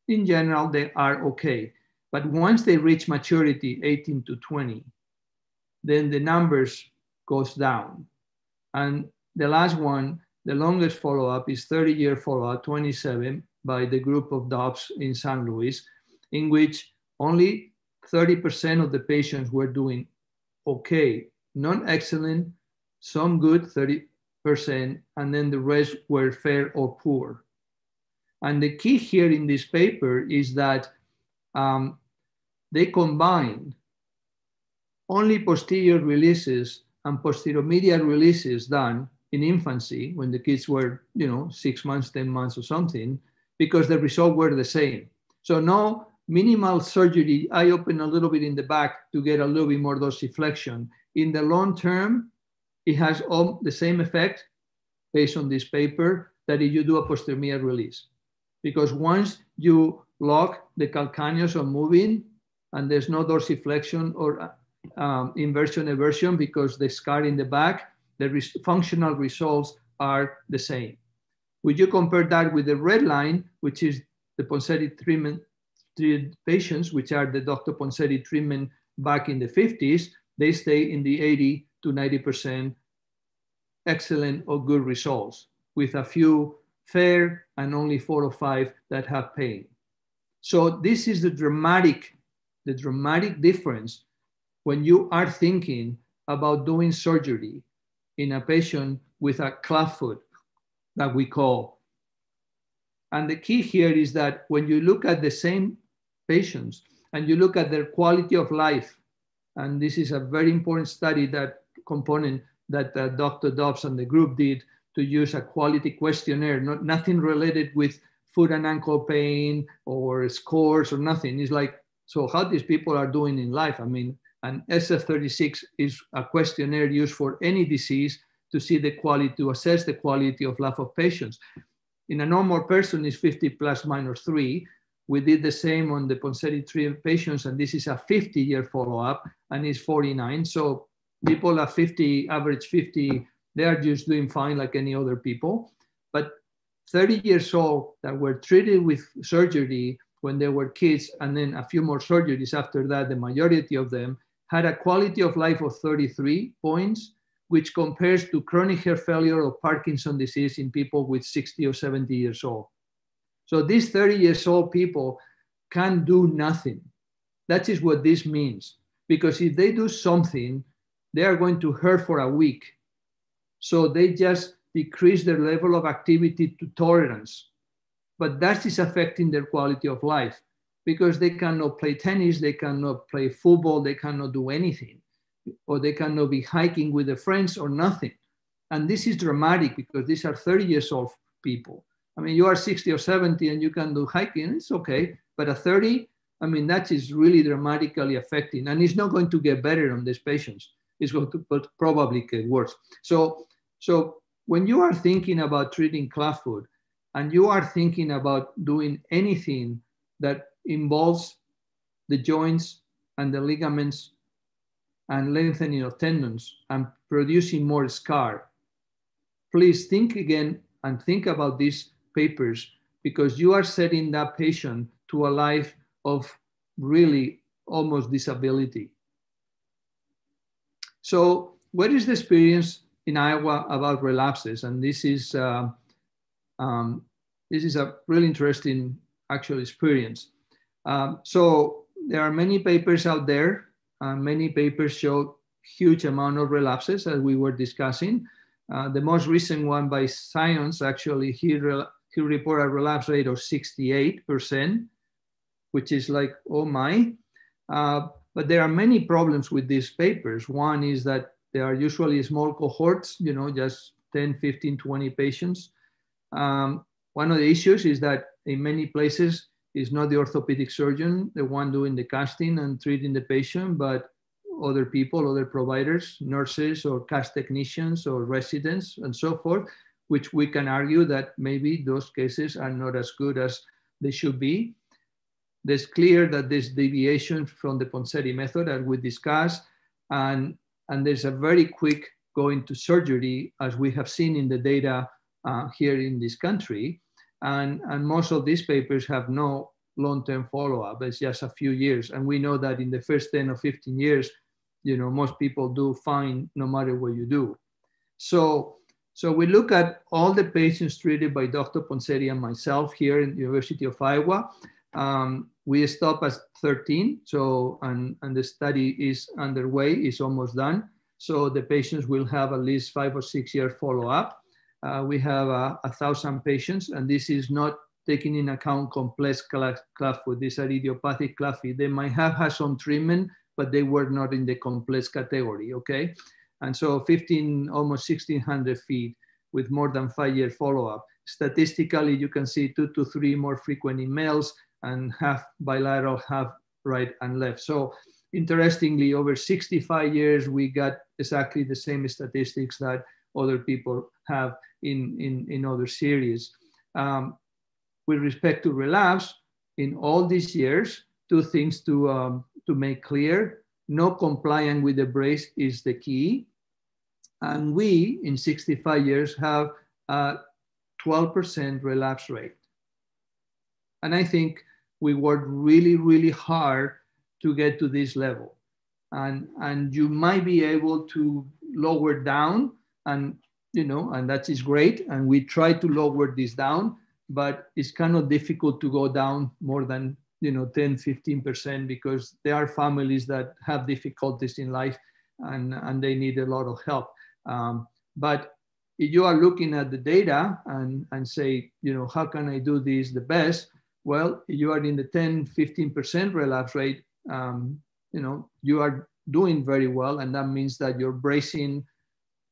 In general, they are okay. But once they reach maturity, 18 to 20, then the numbers goes down. And the last one, the longest follow-up is 30-year follow-up, 27, by the group of Dobbs in San Luis, in which only 30% of the patients were doing okay, non-excellent, some good, 30%, and then the rest were fair or poor. And the key here in this paper is that um, they combined only posterior releases and posterior medial releases done in infancy when the kids were, you know, six months, 10 months or something, because the results were the same. So no minimal surgery, I open a little bit in the back to get a little bit more dorsiflexion. In the long term, it has all the same effect based on this paper that if you do a posterior release. Because once you lock the calcaneus on moving and there's no dorsiflexion or um, inversion eversion because the scar in the back, the res functional results are the same. Would you compare that with the red line, which is the Ponseti treatment patients, which are the Dr. Ponseti treatment back in the 50s, they stay in the 80 to 90% excellent or good results with a few fair and only four or five that have pain. So this is the dramatic, the dramatic difference when you are thinking about doing surgery in a patient with a clubfoot that we call. And the key here is that when you look at the same patients and you look at their quality of life, and this is a very important study that component that uh, Dr. Dobbs and the group did to use a quality questionnaire, not, nothing related with foot and ankle pain or scores or nothing. It's like, so how these people are doing in life. I mean, an SF36 is a questionnaire used for any disease to see the quality, to assess the quality of life of patients. In a normal person is 50 plus minus three. We did the same on the Ponseti treated patients, and this is a 50 year follow-up, and it's 49. So people are 50, average 50, they are just doing fine like any other people. But 30 years old that were treated with surgery when they were kids, and then a few more surgeries after that, the majority of them had a quality of life of 33 points, which compares to chronic heart failure or Parkinson disease in people with 60 or 70 years old. So these 30 years old people can do nothing. That is what this means. Because if they do something, they are going to hurt for a week. So they just decrease their level of activity to tolerance. But that is affecting their quality of life because they cannot play tennis, they cannot play football, they cannot do anything, or they cannot be hiking with their friends or nothing. And this is dramatic because these are 30 years old people. I mean, you are 60 or 70 and you can do hiking, it's okay. But at 30, I mean, that is really dramatically affecting. And it's not going to get better on these patients. It's going to probably get worse. So, so when you are thinking about treating clubfoot and you are thinking about doing anything that involves the joints and the ligaments and lengthening of tendons and producing more scar, please think again and think about these papers because you are setting that patient to a life of really almost disability. So what is the experience in Iowa about relapses? And this is, uh, um, this is a really interesting actual experience. Um, so there are many papers out there. Uh, many papers show huge amount of relapses as we were discussing. Uh, the most recent one by Zionts actually, he, he reported a relapse rate of 68%, which is like, oh my. Uh, but there are many problems with these papers. One is that they are usually small cohorts, you know, just 10, 15, 20 patients. Um, one of the issues is that in many places, It's not the orthopedic surgeon, the one doing the casting and treating the patient, but other people, other providers, nurses or cast technicians or residents and so forth, which we can argue that maybe those cases are not as good as they should be. There's clear that there's deviation from the Ponseti method as we discussed, and, and there's a very quick going to surgery as we have seen in the data uh, here in this country. And, and most of these papers have no long-term follow-up, it's just a few years. And we know that in the first 10 or 15 years, you know, most people do fine no matter what you do. So, so we look at all the patients treated by Dr. Ponseti and myself here in the University of Iowa. Um, we stop at 13, so, and, and the study is underway, is almost done. So the patients will have at least five or six year follow-up. Uh, we have uh, a thousand patients, and this is not taking in account complex clubfoot. These are idiopathic clubfoot. They might have had some treatment, but they were not in the complex category, okay? And so 15, almost 1600 feet with more than five year follow-up. Statistically, you can see two to three more frequent in males and half bilateral, half right and left. So interestingly, over 65 years, we got exactly the same statistics that other people have in, in, in other series. Um, with respect to relapse, in all these years, two things to um, to make clear, no compliance with the brace is the key. And we, in 65 years, have a 12% relapse rate. And I think we worked really, really hard to get to this level. And, and you might be able to lower down and, you know, and that is great. And we try to lower this down, but it's kind of difficult to go down more than you know 10 15% because there are families that have difficulties in life and, and they need a lot of help. Um, but if you are looking at the data and, and say you know how can i do this the best? Well you are in the 10 15% relapse rate um, you know you are doing very well. And that means that you're bracing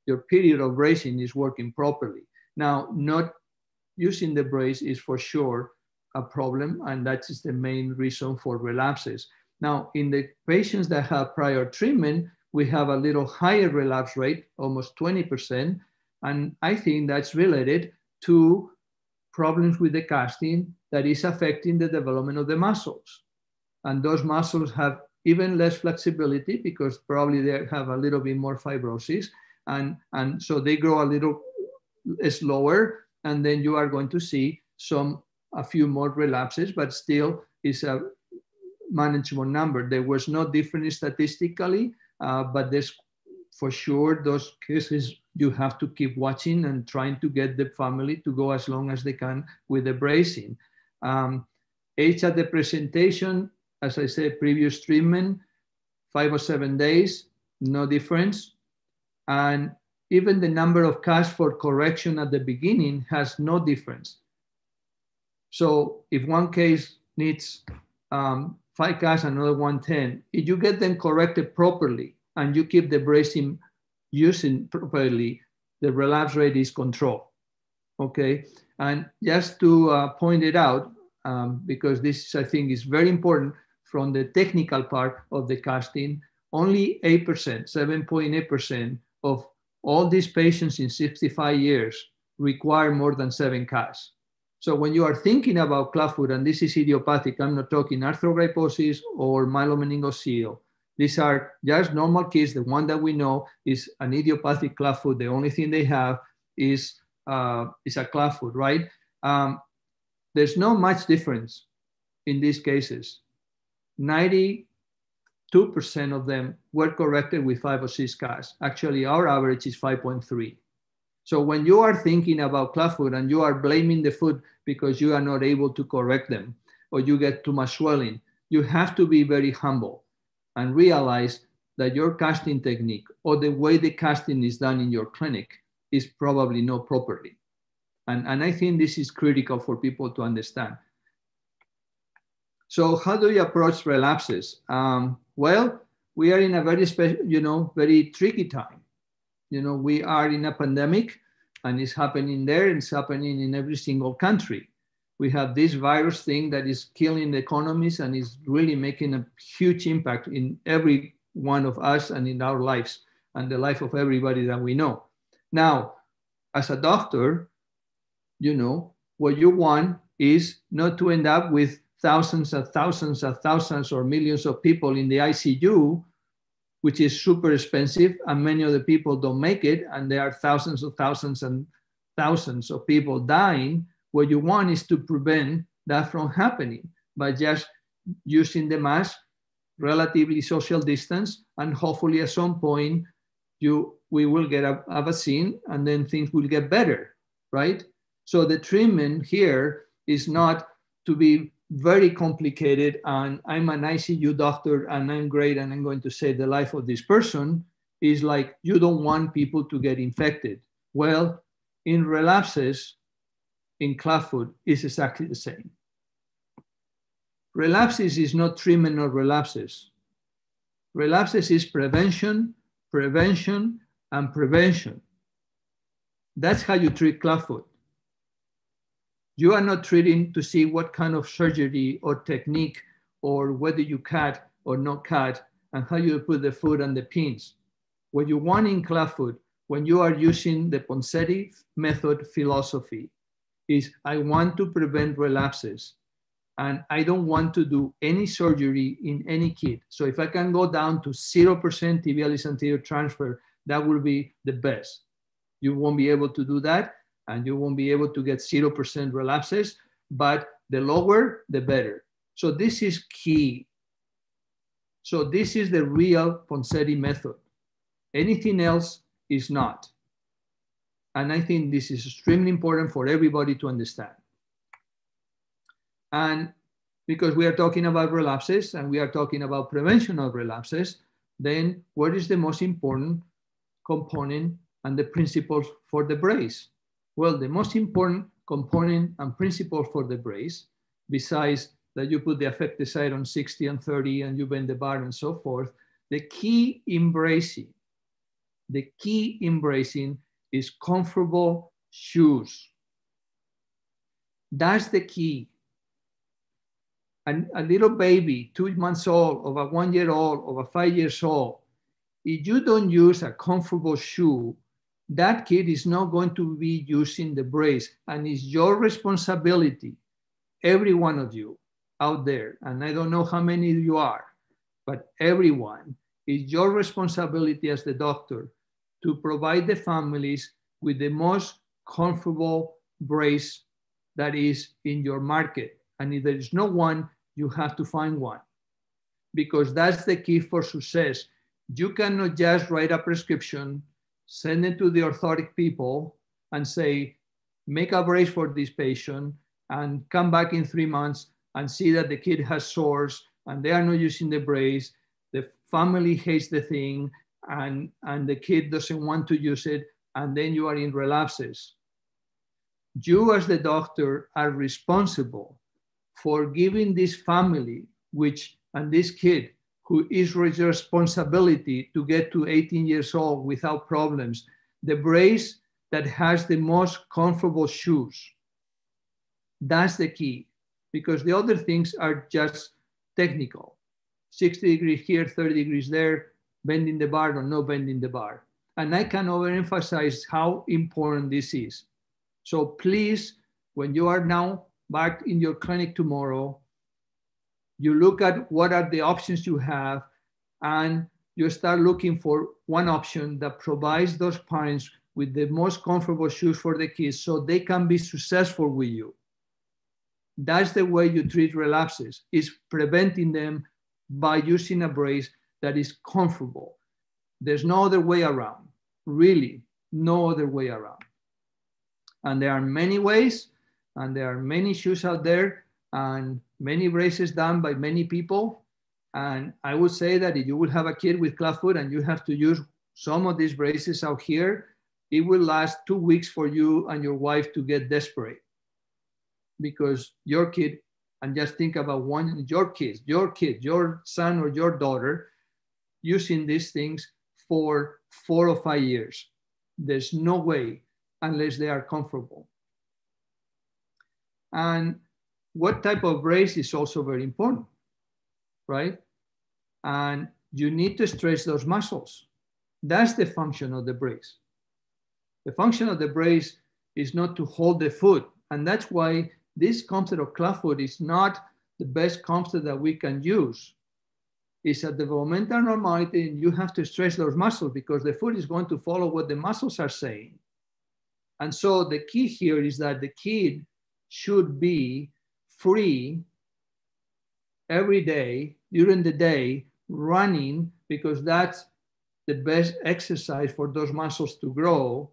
your period of bracing is working properly now not using the brace is for sure a problem, and that is the main reason for relapses. Now, in the patients that have prior treatment, we have a little higher relapse rate, almost 20%, and I think that's related to problems with the casting that is affecting the development of the muscles. And those muscles have even less flexibility because probably they have a little bit more fibrosis. And, and so they grow a little slower. And then you are going to see some a few more relapses, but still is a manageable number. There was no difference statistically, uh, but there's for sure those cases you have to keep watching and trying to get the family to go as long as they can with the bracing. Um, age at the presentation, as I said, previous treatment, five or seven days, no difference. And even the number of casts for correction at the beginning has no difference. So if one case needs um, five casts, another 110, if you get them corrected properly and you keep the bracing using properly, the relapse rate is controlled. Okay, and just to uh, point it out, um, because this I think is very important from the technical part of the casting, only 8%, 7.8% of all these patients in 65 years require more than seven casts. So when you are thinking about clubfoot, and this is idiopathic, I'm not talking arthrogryposis or myelomeningocele. These are just normal kids. The one that we know is an idiopathic clubfoot. The only thing they have is, uh, is a clubfoot, right? Um, there's not much difference in these cases. 92% of them were corrected with five or six casts. Actually, our average is 5.3. So when you are thinking about clubfoot and you are blaming the foot because you are not able to correct them or you get too much swelling, you have to be very humble and realize that your casting technique or the way the casting is done in your clinic is probably not properly. And, and I think this is critical for people to understand. So how do you approach relapses? Um, well, we are in a very special, you know, very tricky time you know, we are in a pandemic and it's happening there, and it's happening in every single country. We have this virus thing that is killing the economies and is really making a huge impact in every one of us and in our lives and the life of everybody that we know. Now, as a doctor, you know, what you want is not to end up with thousands and thousands and thousands or millions of people in the ICU, which is super expensive, and many of the people don't make it, and there are thousands of thousands and thousands of people dying. What you want is to prevent that from happening by just using the mask, relatively social distance, and hopefully at some point you we will get a, a vaccine and then things will get better, right? So the treatment here is not to be very complicated and I'm an ICU doctor and I'm great and I'm going to save the life of this person is like you don't want people to get infected. Well, in relapses, in Clubfoot, is exactly the same. Relapses is not treatment of relapses. Relapses is prevention, prevention, and prevention. That's how you treat Clubfoot. You are not treating to see what kind of surgery or technique or whether you cut or not cut and how you put the foot and the pins. What you want in Clubfoot when you are using the Ponseti method philosophy is I want to prevent relapses and I don't want to do any surgery in any kid. So if I can go down to 0% tibialis anterior transfer, that will be the best. You won't be able to do that and you won't be able to get 0% relapses, but the lower, the better. So this is key. So this is the real Ponseti method. Anything else is not. And I think this is extremely important for everybody to understand. And because we are talking about relapses and we are talking about prevention of relapses, then what is the most important component and the principles for the brace? Well, the most important component and principle for the brace, besides that you put the affected side on 60 and 30 and you bend the bar and so forth, the key in bracing, the key in bracing is comfortable shoes. That's the key. And a little baby, two months old, or a one year old, or a five years old, if you don't use a comfortable shoe, that kid is not going to be using the brace. And it's your responsibility, every one of you out there, and I don't know how many you are, but everyone, it's your responsibility as the doctor to provide the families with the most comfortable brace that is in your market. And if there is no one, you have to find one because that's the key for success. You cannot just write a prescription send it to the orthotic people and say, make a brace for this patient and come back in three months and see that the kid has sores and they are not using the brace. The family hates the thing and, and the kid doesn't want to use it. And then you are in relapses. You, as the doctor, are responsible for giving this family, which and this kid who is responsibility to get to 18 years old without problems, the brace that has the most comfortable shoes. That's the key, because the other things are just technical. 60 degrees here, 30 degrees there, bending the bar or no bending the bar. And I can overemphasize how important this is. So please, when you are now back in your clinic tomorrow, you look at what are the options you have and you start looking for one option that provides those parents with the most comfortable shoes for the kids so they can be successful with you. That's the way you treat relapses, is preventing them by using a brace that is comfortable. There's no other way around, really, no other way around. And there are many ways, and there are many shoes out there, and many braces done by many people. And I would say that if you would have a kid with clubfoot and you have to use some of these braces out here, it will last two weeks for you and your wife to get desperate because your kid, and just think about one, your kids, your kid, your son or your daughter using these things for four or five years. There's no way unless they are comfortable. And what type of brace is also very important, right? And you need to stretch those muscles. That's the function of the brace. The function of the brace is not to hold the foot. And that's why this concept of clubfoot is not the best concept that we can use. It's a developmental normality and you have to stretch those muscles because the foot is going to follow what the muscles are saying. And so the key here is that the kid should be free every day during the day running because that's the best exercise for those muscles to grow.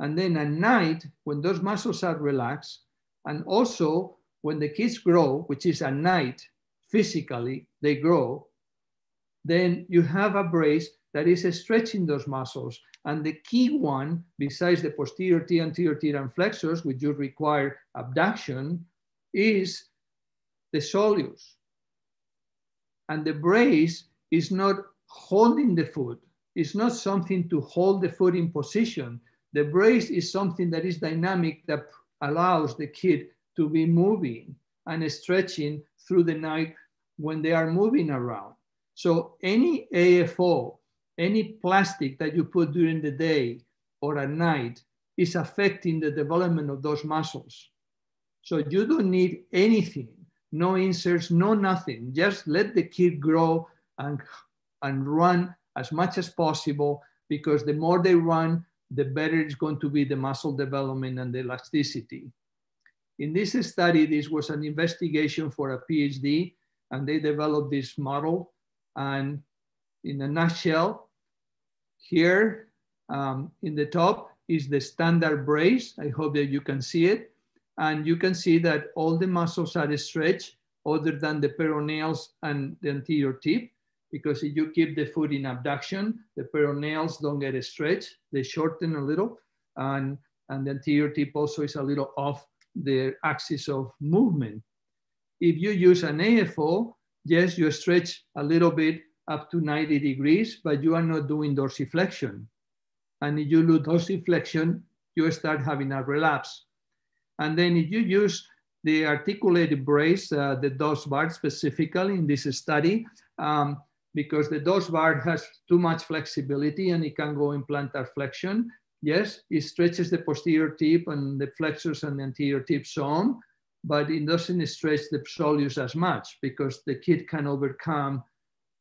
And then at night, when those muscles are relaxed, and also when the kids grow, which is at night, physically, they grow, then you have a brace that is stretching those muscles. And the key one, besides the posterior T, anterior T and flexors, which you require abduction, is the soleus. And the brace is not holding the foot. It's not something to hold the foot in position. The brace is something that is dynamic that allows the kid to be moving and stretching through the night when they are moving around. So any AFO, any plastic that you put during the day or at night is affecting the development of those muscles. So you don't need anything, no inserts, no nothing. Just let the kid grow and, and run as much as possible because the more they run, the better it's going to be the muscle development and the elasticity. In this study, this was an investigation for a PhD, and they developed this model and in a nutshell, here um, in the top is the standard brace. I hope that you can see it. And you can see that all the muscles are stretched other than the peroneals and the anterior tib, because if you keep the foot in abduction, the peroneals don't get stretched, they shorten a little, and, and the anterior tib also is a little off the axis of movement. If you use an AFO, yes, you stretch a little bit up to 90 degrees, but you are not doing dorsiflexion. And if you do dorsiflexion, you start having a relapse. And then if you use the articulated brace, uh, the Dobbs bar specifically in this study, um, because the Dobbs bar has too much flexibility and it can go in plantar flexion. Yes, it stretches the posterior tib and the flexors and the anterior tib so on, but it doesn't stretch the soleus as much because the kid can overcome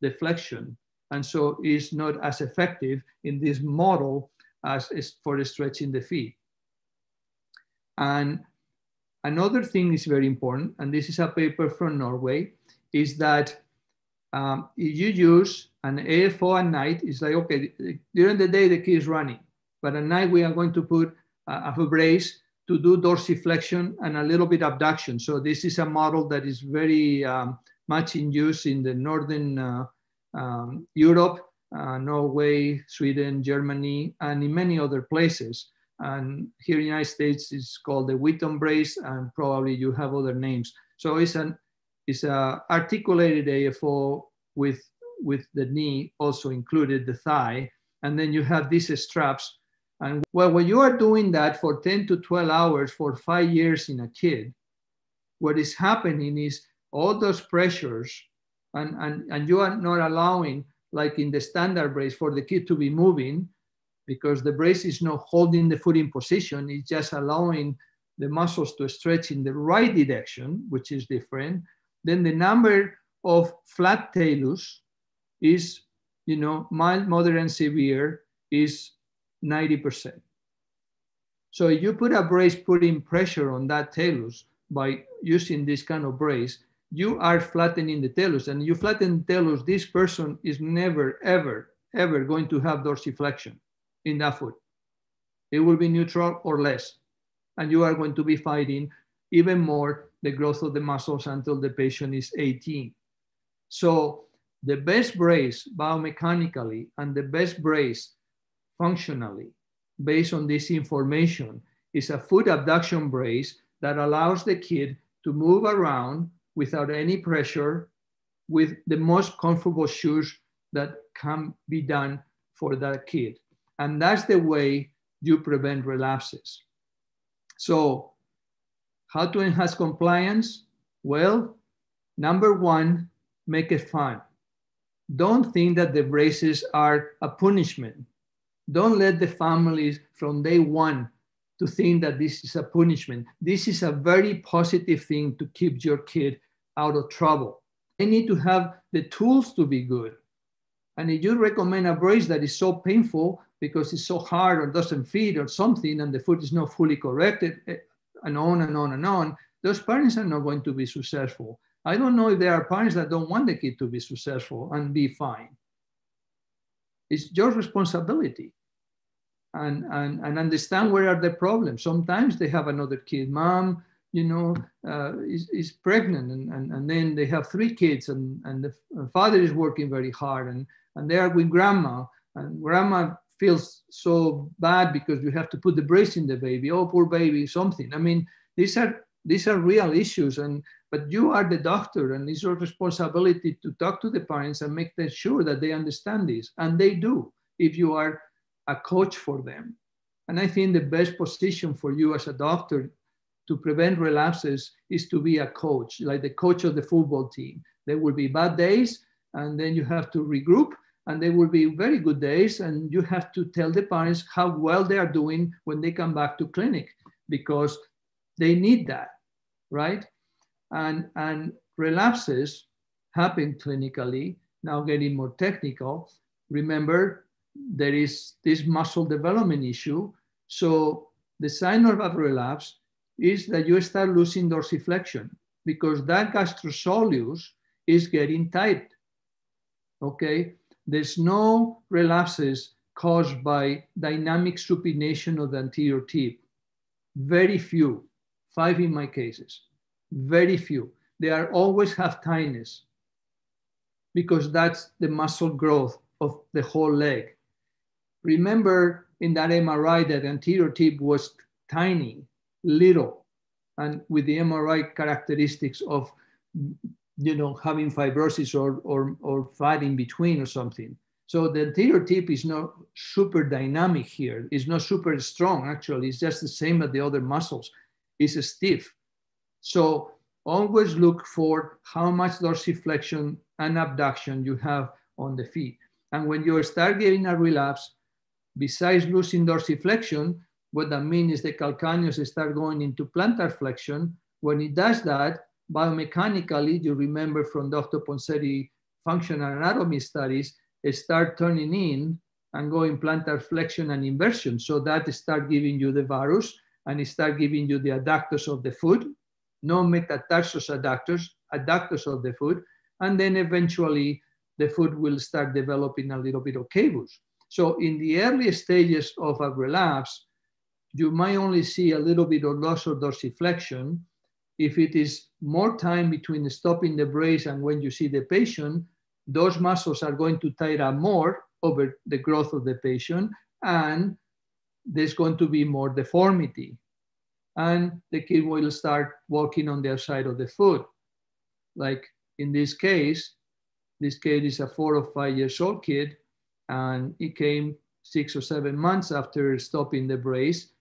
the flexion. And so it's not as effective in this model as for stretching the feet. And another thing is very important, and this is a paper from Norway, is that um, you use an AFO at night, it's like, okay, during the day the kid is running, but at night we are going to put a, a brace to do dorsiflexion and a little bit abduction. So this is a model that is very um, much in use in the Northern uh, um, Europe, uh, Norway, Sweden, Germany, and in many other places. And here in the United States, it's called the Wheaton brace, and probably you have other names. So it's an it's a articulated AFO with with the knee also included, the thigh, and then you have these straps and well, when you are doing that for 10 to 12 hours for five years in a kid, what is happening is all those pressures, and, and, and you are not allowing, like in the standard brace, for the kid to be moving because the brace is not holding the foot in position, it's just allowing the muscles to stretch in the right direction, which is different. Then the number of flat talus is, you know, mild, moderate, and severe is 90%. So you put a brace putting pressure on that talus by using this kind of brace, you are flattening the talus. And you flatten the talus, this person is never, ever, ever going to have dorsiflexion in that foot. It will be neutral or less. And you are going to be fighting even more the growth of the muscles until the patient is 18. So the best brace biomechanically and the best brace functionally based on this information is a foot abduction brace that allows the kid to move around without any pressure with the most comfortable shoes that can be done for that kid. And that's the way you prevent relapses. So how to enhance compliance? Well, number one, make it fun. Don't think that the braces are a punishment. Don't let the families from day one to think that this is a punishment. This is a very positive thing to keep your kid out of trouble. They need to have the tools to be good. And if you recommend a brace that is so painful because it's so hard or doesn't fit or something and the foot is not fully corrected eh, and on and on and on, those parents are not going to be successful. I don't know if there are parents that don't want the kid to be successful and be fine. It's your responsibility and, and, and understand where are the problems. Sometimes they have another kid. Mom, you know, uh, is, is pregnant and, and, and then they have three kids and, and the father is working very hard and, and they are with grandma and grandma feels so bad because you have to put the brace in the baby. Oh, poor baby, something. I mean, these are these are real issues and but you are the doctor and it's your responsibility to talk to the parents and make them sure that they understand this and they do if you are a coach for them. And I think the best position for you as a doctor to prevent relapses is to be a coach, like the coach of the football team. There will be bad days, and then you have to regroup, and there will be very good days, and you have to tell the parents how well they are doing when they come back to clinic because they need that, right? And, and relapses happen clinically, now getting more technical. Remember, there is this muscle development issue. So the sign of a relapse is that you start losing dorsiflexion because that gastrosoleus is getting tight. Okay, there's no relapses caused by dynamic supination of the anterior tib. Very few, five in my cases, very few. They are always have tightness because that's the muscle growth of the whole leg. Remember in that MRI that anterior tib was tiny, little, and with the MRI characteristics of you know having fibrosis or, or, or fat in between or something. So the anterior tib is not super dynamic here. It's not super strong, actually. It's just the same as the other muscles. It's stiff. So always look for how much dorsiflexion and abduction you have on the feet. And when you start getting a relapse, besides losing dorsiflexion, what that means is the calcaneus start going into plantar flexion. When it does that, biomechanically, you remember from Dr. Ponseti functional anatomy studies, start turning in and going plantar flexion and inversion. So that start giving you the varus and it start giving you the adductors of the foot, no metatarsus adductus, adductors of the foot, and then eventually the foot will start developing a little bit of cavus. So in the early stages of a relapse, you might only see a little bit of loss of dorsiflexion. If it is more time between stopping the brace and when you see the patient, those muscles are going to tire up more over the growth of the patient and there's going to be more deformity. And the kid will start walking on the side of the foot. Like in this case, this kid is a four or five years old kid and he came six or seven months after stopping the brace.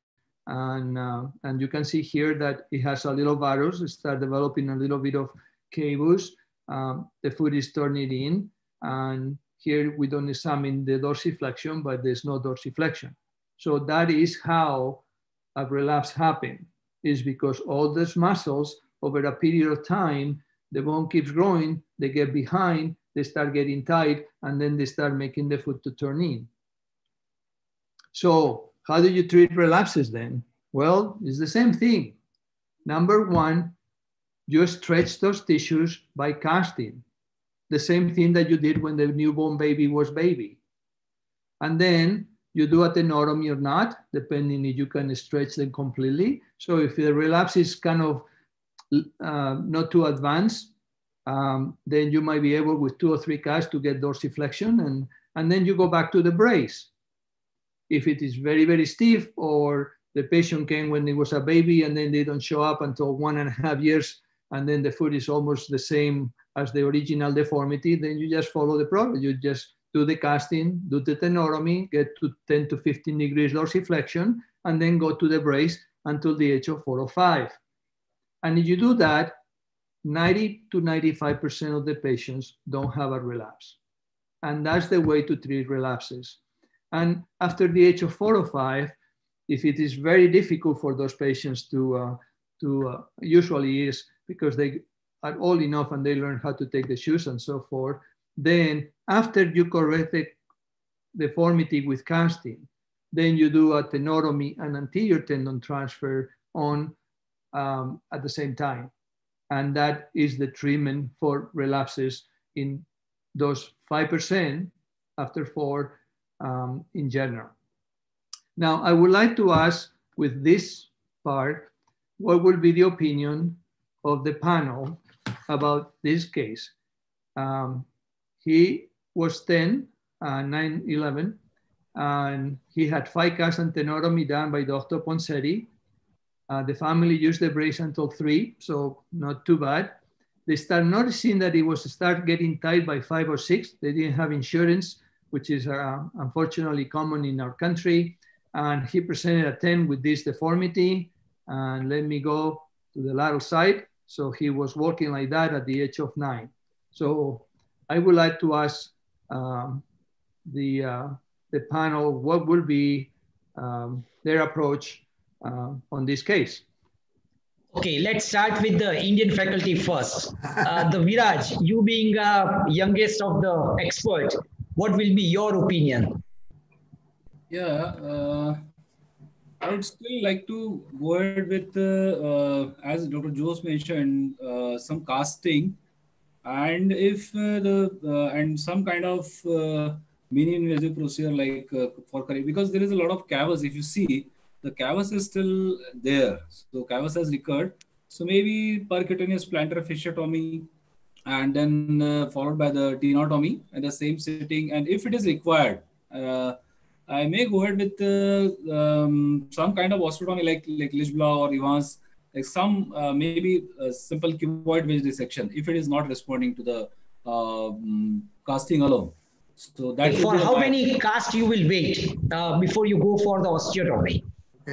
And, uh, and you can see here that it has a little varus, it start developing a little bit of cavus. Um, the foot is turning in. And here we don't examine the dorsiflexion, but there's no dorsiflexion. So that is how a relapse happens, is because all these muscles over a period of time, the bone keeps growing, they get behind, they start getting tight, and then they start making the foot to turn in. So how do you treat relapses then? Well, it's the same thing. Number one, you stretch those tissues by casting. The same thing that you did when the newborn baby was baby. And then you do a tenotomy or not, depending if you can stretch them completely. So if the relapse is kind of uh, not too advanced, um, then you might be able with two or three casts to get dorsiflexion and, and then you go back to the brace. If it is very, very stiff or the patient came when he was a baby and then they don't show up until one and a half years and then the foot is almost the same as the original deformity, then you just follow the program. You just do the casting, do the tenotomy, get to 10 to 15 degrees dorsiflexion, and then go to the brace until the age of four or five. And if you do that, 90 to 95% of the patients don't have a relapse. And that's the way to treat relapses. And after the age of four or five, if it is very difficult for those patients to, uh, to uh, usually is because they are old enough and they learn how to take the shoes and so forth, then after you correct the deformity with casting, then you do a tenotomy and anterior tendon transfer on um, at the same time. And that is the treatment for relapses in those 5% after four um, in general. Now, I would like to ask with this part, what will be the opinion of the panel about this case? Um, he was 10, uh, 9, 11, and he had five cast and tenotomy done by Dr. Ponseti. Uh, the family used the brace until three, so not too bad. They start noticing that it was start getting tight by five or six. They didn't have insurance, which is uh, unfortunately common in our country. And he presented a 10 with this deformity and let me go to the lateral side. So he was walking like that at the age of nine. So I would like to ask um, the, uh, the panel what will be um, their approach uh, on this case. Okay, let's start with the Indian faculty first. Uh, the Viraj, you being uh, youngest of the expert, what will be your opinion? Yeah, uh, I would still like to go ahead with, uh, as Dr. Jose mentioned, uh, some casting, and if uh, the uh, and some kind of uh, mini invasive procedure like for because there is a lot of cavus. If you see, the cavus is still there, so cavus has recurred. So maybe percutaneous plantar fasciotomy, and then followed by the tenotomy and the same sitting. And if it is required. I may go ahead with uh, um, some kind of osteotomy like like Lichtblau or Evans, like some uh, maybe a simple cuboid wedge dissection if it is not responding to the um, casting alone. So that for how many cast you will wait uh, before you go for the osteotomy?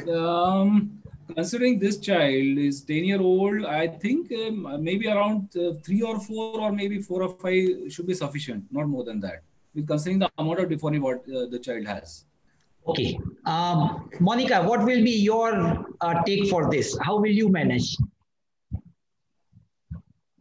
Um, considering this child is 10 year old, I think um, maybe around uh, three or four or maybe four or five should be sufficient, not more than that with considering the amount of deformity what uh, the child has. Okay. Um, Monica, what will be your uh, take for this? How will you manage?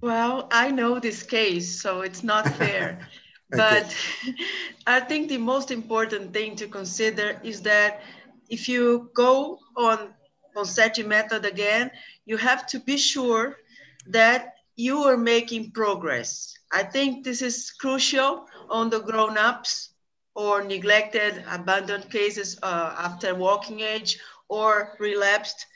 Well, I know this case, so it's not [laughs] fair. but [laughs] I think the most important thing to consider is that if you go on Ponseti method again, you have to be sure that you are making progress. I think this is crucial on the grown-ups or neglected, abandoned cases uh, after walking age or relapsed.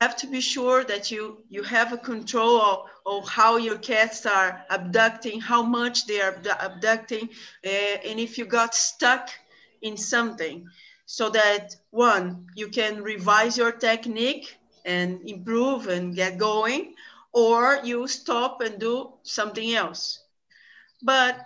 You have to be sure that you, you have a control of, of how your cats are abducting, how much they are abducting, uh, and if you got stuck in something so that one, you can revise your technique and improve and get going, or you stop and do something else. But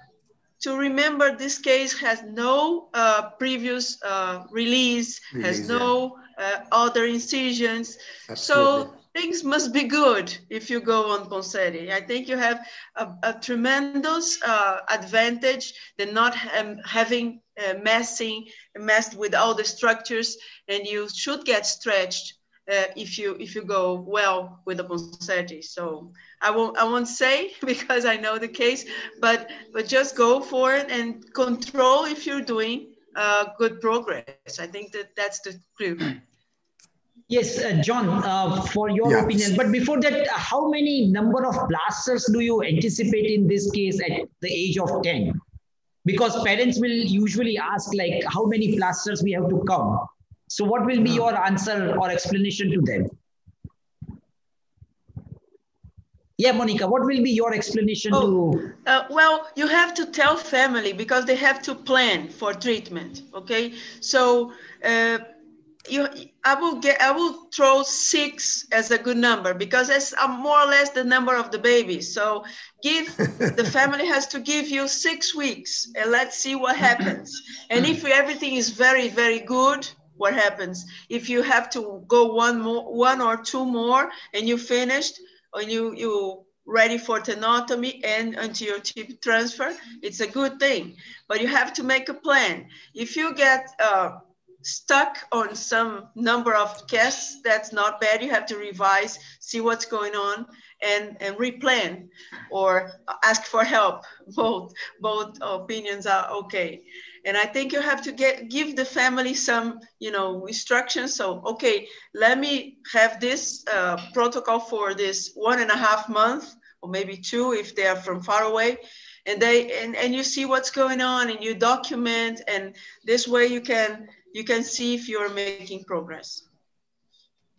to remember this case has no uh, previous uh, release, release, has no uh, other incisions. Absolutely. So things must be good if you go on Ponseti. I think you have a, a tremendous uh, advantage than not um, having uh, messing, messed with all the structures and you should get stretched uh, if you if you go well with the Ponseti. So I won't I won't say [laughs] because I know the case, but but just go for it and control if you're doing uh, good progress. I think that that's the clue. Yes, uh, John, uh, for your yes. opinion. But before that, how many number of blasters do you anticipate in this case at the age of 10? Because parents will usually ask like how many plasters we have to come. So what will be your answer or explanation to them? Yeah, Monica, what will be your explanation oh, to? Uh, well, you have to tell family because they have to plan for treatment. Okay, so uh, you, I will get, I will throw six as a good number because it's uh, more or less the number of the babies. So give the [laughs] family has to give you six weeks and let's see what happens. And if everything is very very good, what happens? If you have to go one more, one or two more, and you finished and you you ready for tenotomy and anterior tib transfer, it's a good thing. But you have to make a plan. If you get uh, stuck on some number of casts, that's not bad. You have to revise, see what's going on, and, and replan or ask for help. [laughs] Both, both opinions are okay. And I think you have to get give the family some, you know, instructions. So, okay, let me have this uh, protocol for this one and a half month, or maybe two if they are from far away. And they and, and you see what's going on and you document and this way you can you can see if you're making progress.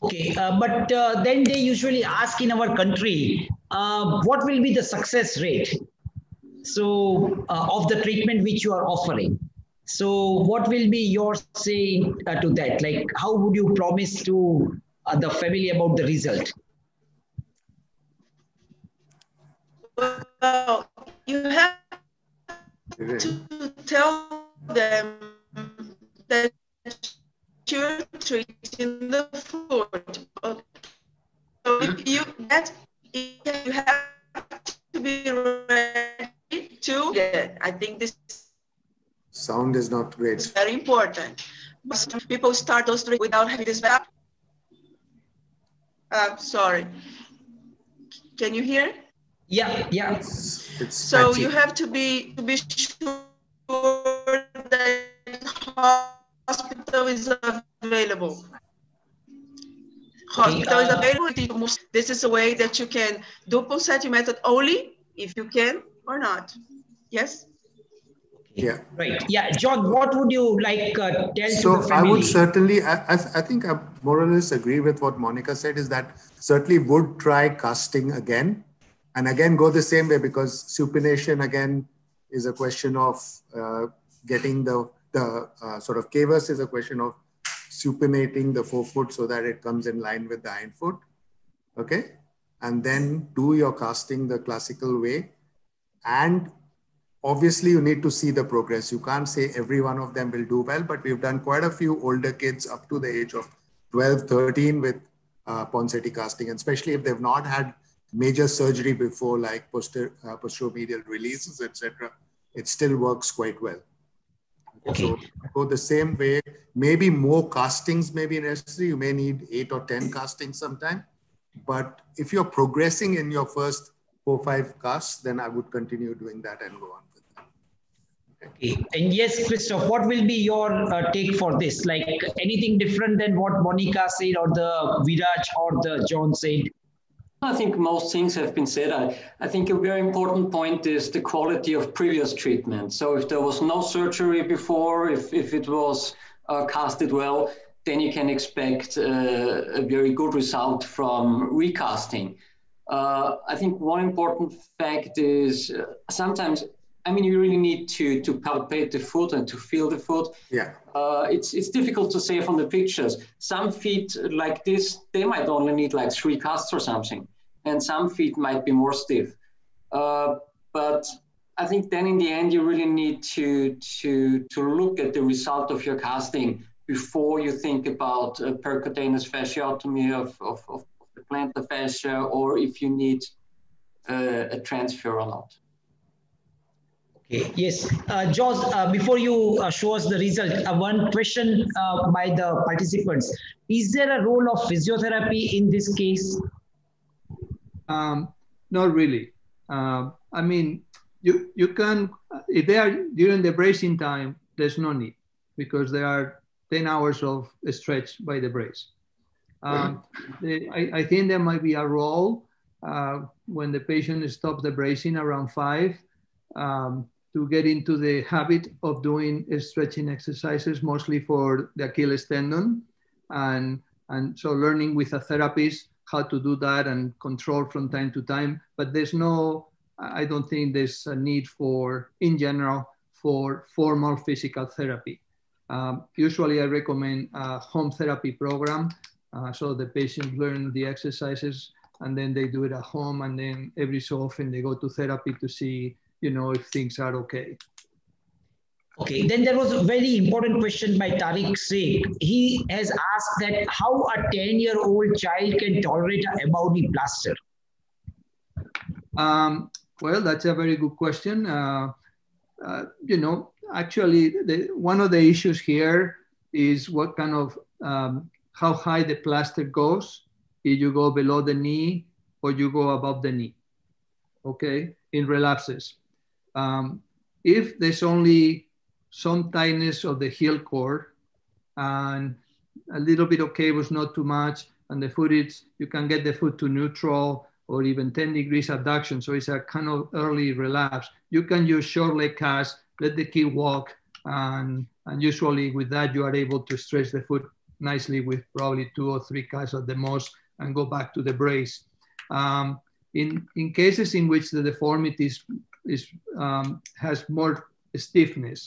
Okay, uh, but uh, then they usually ask in our country, uh, what will be the success rate? So uh, of the treatment which you are offering. So what will be your say uh, to that? Like how would you promise to uh, the family about the result? Well, you have to tell them that you're treating the food. So if you that you have to be ready to get. I think this sound is not great. It's very important. Most people start those three without having this back. Uh, sorry. Can you hear? Yeah, yeah. It's, it's so patchy. you have to be to be sure that hospital is available. Hospital is uh, available. This is a way that you can do Ponseti method only if you can or not. Yes? yeah. Right. Yeah, John, what would you like uh, tell to So I would certainly, I, I, I think I more or less agree with what Monica said is that certainly would try casting again and again go the same way because supination again is a question of uh, getting the, the uh, sort of cavus is a question of supinating the forefoot so that it comes in line with the hindfoot. Okay. And then do your casting the classical way. And obviously you need to see the progress. You can't say every one of them will do well, but we've done quite a few older kids up to the age of 12, 13 with uh, Ponseti casting, and especially if they've not had major surgery before, like poster, uh, posteromedial releases, etc. It still works quite well. Okay. So go the same way. Maybe more castings may be necessary. You may need eight or 10 castings sometime. But if you're progressing in your first four, five casts, then I would continue doing that and go on with that. Okay. And yes, Christof, what will be your uh, take for this? Like anything different than what Monica said or the Viraj or the John said? I think most things have been said. I, I think a very important point is the quality of previous treatment. So if there was no surgery before, if, if it was uh, casted well, then you can expect uh, a very good result from recasting. Uh, I think one important fact is uh, sometimes, I mean, you really need to, to palpate the foot and to feel the foot. Yeah. Uh, it's it's difficult to say from the pictures. Some feet like this, they might only need like three casts or something, and some feet might be more stiff. Uh, but I think then in the end, you really need to to to look at the result of your casting before you think about a percutaneous fasciotomy of, of, of the plantar fascia or if you need uh, a transfer or not. Okay. Yes, uh, uh, before you uh, show us the result, uh, one question uh, by the participants. Is there a role of physiotherapy in this case? Um, not really. Um, I mean, you you can if they are during the bracing time, there's no need because there are 10 hours of stretch by the brace. Um, I, I, think there might be a role uh, when the patient stops the bracing around five um, to get into the habit of doing stretching exercises, mostly for the Achilles tendon. And, and so learning with a therapist how to do that and control from time to time. But there's no, I don't think there's a need for, in general, for formal physical therapy. Um, usually I recommend a home therapy program. Uh, so the patient learn the exercises and then they do it at home. And then every so often they go to therapy to see, you know, if things are okay. Okay, then there was a very important question by Tariq Sheikh. He has asked that how a 10 year old child can tolerate a Ebaudy plaster. Um, well, that's a very good question. Uh, uh, you know, actually, the, one of the issues here is what kind of um, how high the plaster goes. If you go below the knee or you go above the knee. Okay, in relapses. Um, if there's only some tightness of the heel cord and a little bit of cavus, not too much, and the foot is, you can get the foot to neutral or even 10 degrees abduction. So it's a kind of early relapse. You can use short leg cast, let the kid walk, and, and usually with that, you are able to stretch the foot nicely with probably two or three casts at the most and go back to the brace. Um, in, in cases in which the deformity is, is, um, has more stiffness,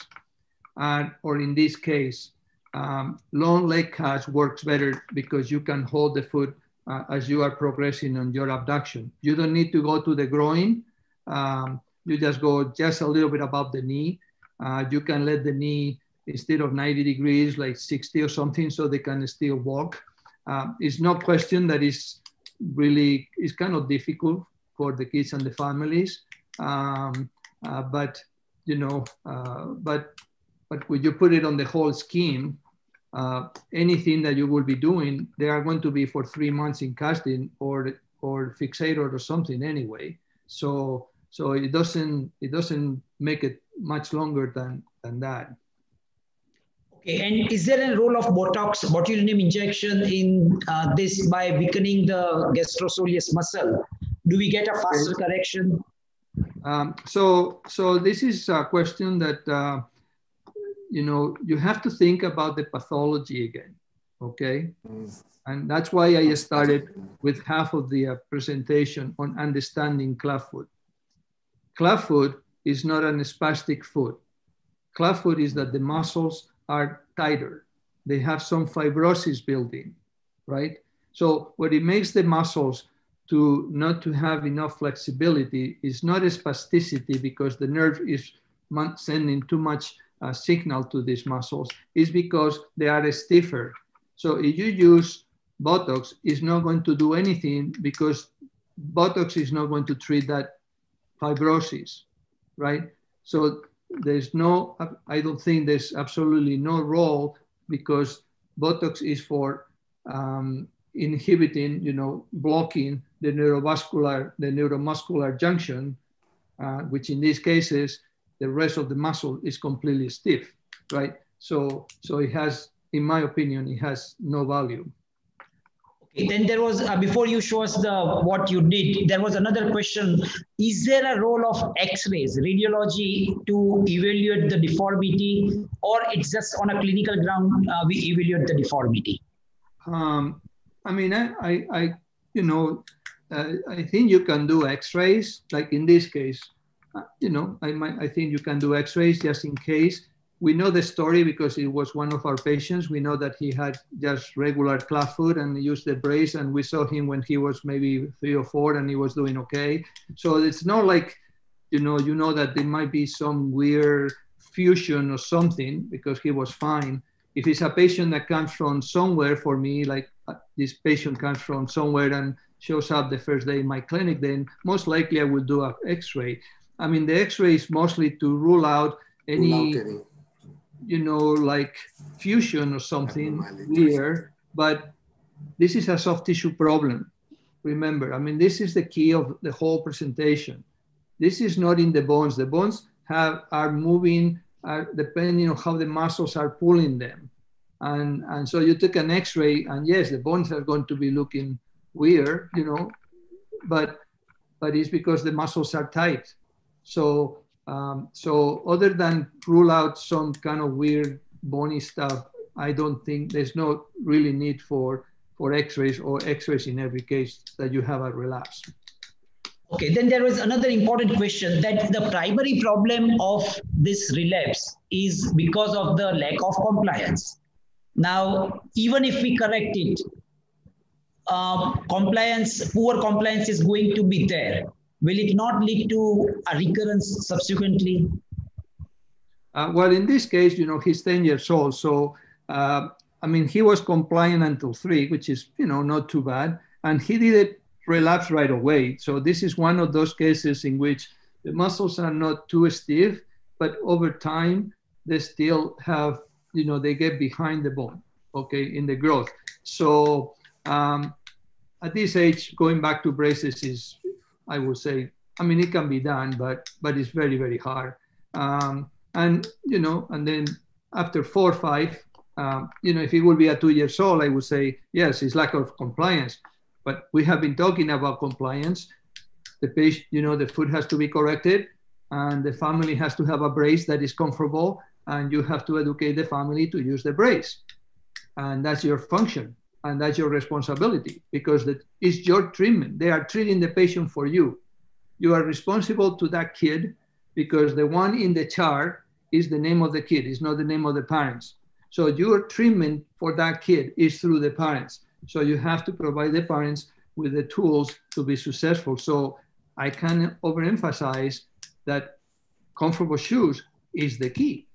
and, or in this case, um, long leg cast works better because you can hold the foot uh, as you are progressing on your abduction. You don't need to go to the groin. Um, you just go just a little bit above the knee. Uh, you can let the knee, instead of 90 degrees, like 60 or something, so they can still walk. Uh, it's no question that is really, it's kind of difficult for the kids and the families. Um, uh, but, you know, uh, but, but when you put it on the whole scheme, uh, anything that you will be doing, they are going to be for three months in casting or or fixator or something anyway. So so it doesn't it doesn't make it much longer than than that. Okay, and is there a role of Botox, botulinum injection in uh, this by weakening the gastrosoleus muscle? Do we get a faster correction? Um, so so this is a question that. Uh, you know, you have to think about the pathology again, okay? Mm. And that's why I started with half of the uh, presentation on understanding clubfoot. Clubfoot is not an spastic foot. Clubfoot is that the muscles are tighter. They have some fibrosis building, right? So what it makes the muscles to not to have enough flexibility is not a spasticity because the nerve is sending too much uh, signal to these muscles is because they are stiffer. So if you use Botox, it's not going to do anything because Botox is not going to treat that fibrosis, right? So there's no, I don't think there's absolutely no role because Botox is for um, inhibiting, you know, blocking the neurovascular, the neuromuscular junction, uh, which in these cases the rest of the muscle is completely stiff, right? So, so it has, in my opinion, it has no value. Okay, then there was, uh, before you show us the what you did, there was another question. Is there a role of x-rays, radiology to evaluate the deformity or it's just on a clinical ground uh, we evaluate the deformity? Um, I mean, I, I, I you know, uh, I think you can do x-rays, like in this case, you know, I, might, I think you can do x-rays just in case. We know the story because it was one of our patients. We know that he had just regular clubfoot and used the brace and we saw him when he was maybe three or four and he was doing okay. So it's not like, you know, you know that there might be some weird fusion or something because he was fine. If it's a patient that comes from somewhere for me, like uh, Uh, this patient comes from somewhere and shows up the first day in my clinic, then most likely I will do an x-ray. I mean, the X-ray is mostly to rule out any, rule out you know, like fusion or something weird. But this is a soft tissue problem. Remember, I mean, this is the key of the whole presentation. This is not in the bones. The bones have are moving are depending on how the muscles are pulling them. And, and so you took an x-ray and yes, the bones are going to be looking weird, you know, but, but it's because the muscles are tight. So, um, so other than rule out some kind of weird bony stuff, I don't think there's no really need for for X-rays or X-rays in every case that you have a relapse. Okay, then there was another important question that the primary problem of this relapse is because of the lack of compliance. Now, even if we correct it, uh, compliance, poor compliance is going to be there will it not lead to a recurrence subsequently? Uh, well, in this case, you know, he's 10 years old. So, uh, I mean, he was compliant until three, which is, you know, not too bad. And he did it relapse right away. So this is one of those cases in which the muscles are not too stiff, but over time they still have, you know, they get behind the bone, okay, in the growth. So um, at this age, going back to braces is, I would say, I mean, it can be done, but but it's very very hard. Um, and you know, and then after four or five, um, you know, if it would be a two years old, I would say yes, it's lack of compliance. But we have been talking about compliance. The patient, you know, the food has to be corrected, and the family has to have a brace that is comfortable, and you have to educate the family to use the brace, and that's your function and that's your responsibility because that is your treatment. They are treating the patient for you. You are responsible to that kid because the one in the chart is the name of the kid, it's not the name of the parents. So your treatment for that kid is through the parents. So you have to provide the parents with the tools to be successful. So I can overemphasize that comfortable shoes is the key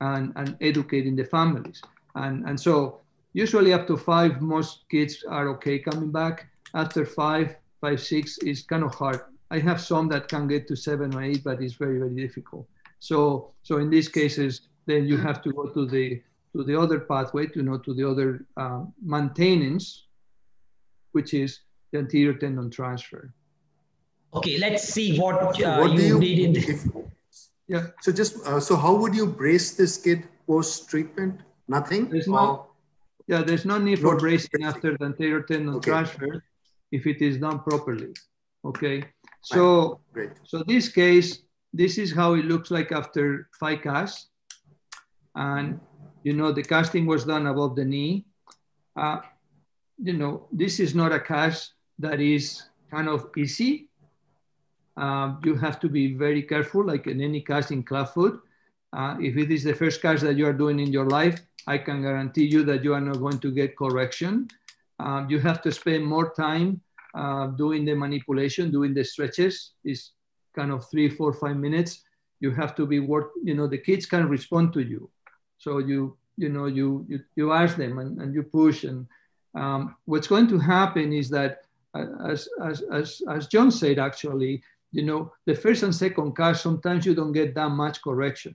and, and educating the families. And, and so usually up to five, most kids are okay coming back. After five, five, six is kind of hard. I have some that can get to seven or eight, but it's very, very difficult. So, so in these cases, then you have to go to the to the other pathway, to you know, to the other uh, maintenance, which is the anterior tendon transfer. Okay, let's see what, uh, what you, do you did in the. if, yeah. So just uh, so how would you brace this kid post treatment? Nothing. There's no, yeah, there's no need for bracing bracing. after the anterior tendon Okay. transfer if it is done properly. Okay, so Great. so this case, this is how it looks like after five casts, and you know the casting was done above the knee. Uh, you know this is not a cast that is kind of easy. Um, you have to be very careful, like in any cast in clubfoot. Uh, if it is the first cast that you are doing in your life, I can guarantee you that you are not going to get correction. Um, you have to spend more time uh, doing the manipulation, doing the stretches. Is kind of three, four, five minutes. You have to be work. You know, the kids can respond to you, so you you know you you, you ask them and, and you push. And um, what's going to happen is that, uh, as as as as John said, actually, you know, the first and second cast sometimes you don't get that much correction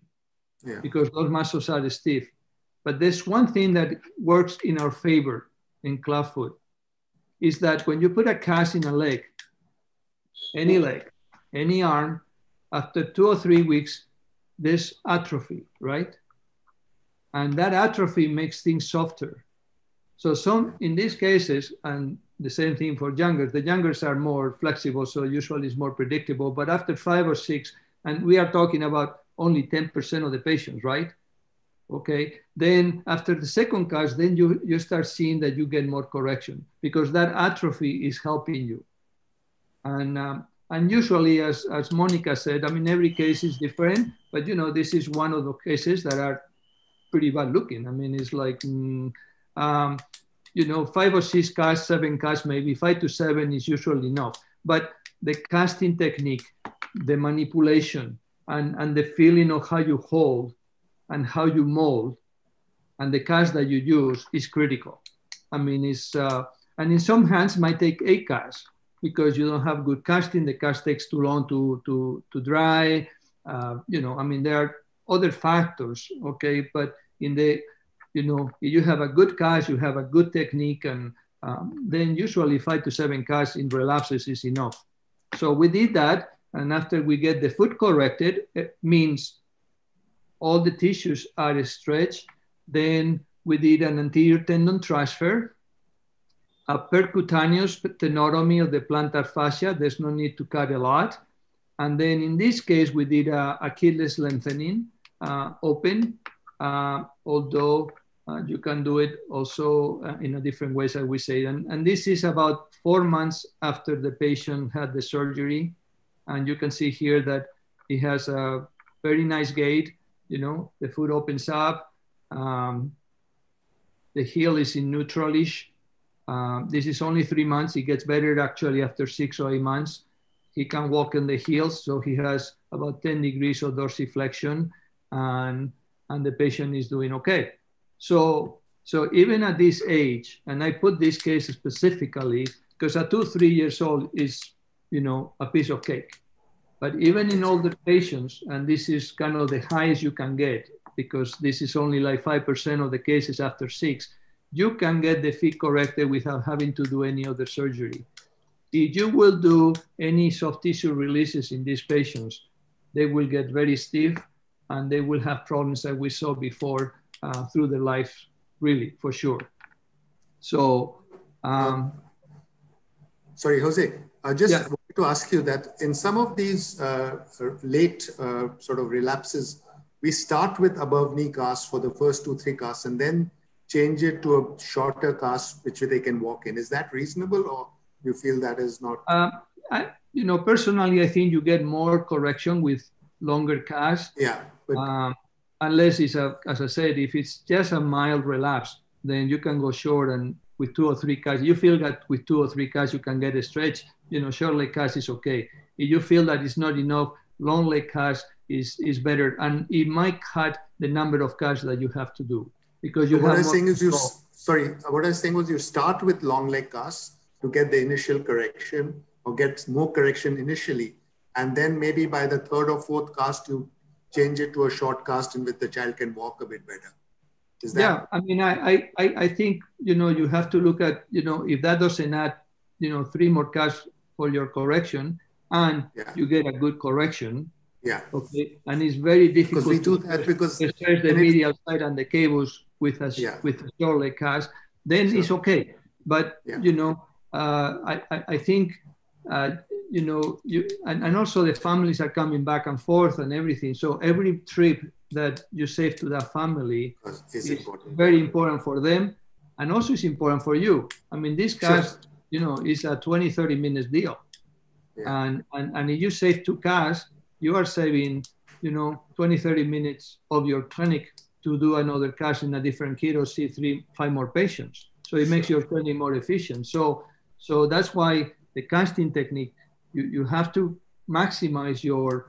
Yeah. because those muscles are stiff. But there's one thing that works in our favor in clubfoot is that when you put a cast in a leg, any leg, any arm, after two or three weeks, there's atrophy, right? And that atrophy makes things softer. So some, in these cases, and the same thing for youngers, the youngers are more flexible, so usually it's more predictable. But after five or six, and we are talking about only 10% of the patients, right? Okay, then after the second cast, then you, you start seeing that you get more correction because that atrophy is helping you. And, um, and usually, as, as Monica said, I mean, every case is different, but you know, this is one of the cases that are pretty bad looking. I mean, it's like, mm, um, you know, five or six casts, seven casts, maybe five to seven is usually enough. But the casting technique, the manipulation, and, and the feeling of how you hold and how you mold and the cast that you use is critical. I mean, it's, uh, and in some hands might take eight casts because you don't have good casting. The cast takes too long to, to, to dry. Uh, you know, I mean, there are other factors, okay? But in the, you know, if you have a good cast, you have a good technique, and um, then usually five to seven casts in relapses is enough. So we did that, and after we get the foot corrected, it means all the tissues are stretched. Then we did an anterior tendon transfer, a percutaneous tenotomy of the plantar fascia. There's no need to cut a lot. And then in this case, we did a Achilles lengthening uh, open, uh, although uh, you can do it also uh, in a different ways, as we say. And, and this is about four months after the patient had the surgery. And you can see here that he has a very nice gait. You know, the foot opens up. Um, the heel is in neutralish. Um, this is only three months. He gets better actually after six or eight months. He can walk on the heels, so he has about 10 degrees of dorsiflexion, and, and the patient is doing okay. So, so even at this age, and I put this case specifically because at two, three years old is, you know, a piece of cake. But even in older patients, and this is kind of the highest you can get, because this is only like 5% of the cases after six, you can get the feet corrected without having to do any other surgery. If you will do any soft tissue releases in these patients, they will get very stiff and they will have problems that we saw before uh, through their life, really, for sure. So, um, sorry, Jose, I just yeah. wanted to ask you that in some of these uh, late uh, sort of relapses, we start with above knee cast for the first two, three casts and then change it to a shorter cast which they can walk in. Is that reasonable or you feel that is not? Um, I, you know, personally, I think you get more correction with longer cast. Yeah. But... Um, unless it's a, as I said, if it's just a mild relapse, then you can go short and with two or three casts, you feel that with two or three casts you can get a stretch, you know, short leg cast is okay. If you feel that it's not enough, long leg cast is, is better. And it might cut the number of casts that you have to do because you so what I'm saying is you, sorry, what I was saying was you start with long leg casts to get the initial correction or get more correction initially. And then maybe by the third or fourth cast, you change it to a short cast in which the child can walk a bit better. Is that? Yeah, I mean, I, I, I think, you know, you have to look at, you know, if that doesn't add, you know, three more casts for your correction and yeah. you get a good correction. Yeah. Okay. And it's very difficult because we do that because stretch the medial side and the cables with a, yeah. with a short leg cast, then sure. it's okay. But, yeah. you know, uh, I, I, I think uh, you know, you and, and also the families are coming back and forth and everything. So every trip that you save to that family is important. very important for them. And also it's important for you. I mean, this cast, sure. you know, is a 20, 30 minutes deal. Yeah. And, and, and if you save two casts, you are saving, you know, 20, 30 minutes of your clinic to do another cast in a different or see three, five more patients. So it makes your training more efficient. So, so that's why the casting technique you, you have to maximize your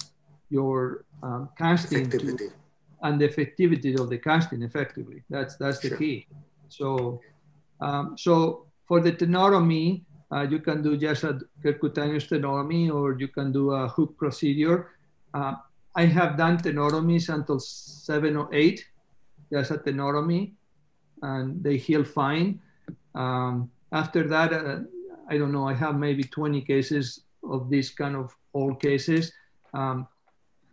your um, casting to, and the effectivity of the casting effectively. That's that's the sure. key. So um, so for the tenotomy, uh, you can do just a percutaneous tenotomy or you can do a hook procedure. Uh, I have done tenotomies until seven or eight, just a tenotomy, and they heal fine. Um, after that, uh, I don't know, I have maybe 20 cases of these kind of old cases. Um,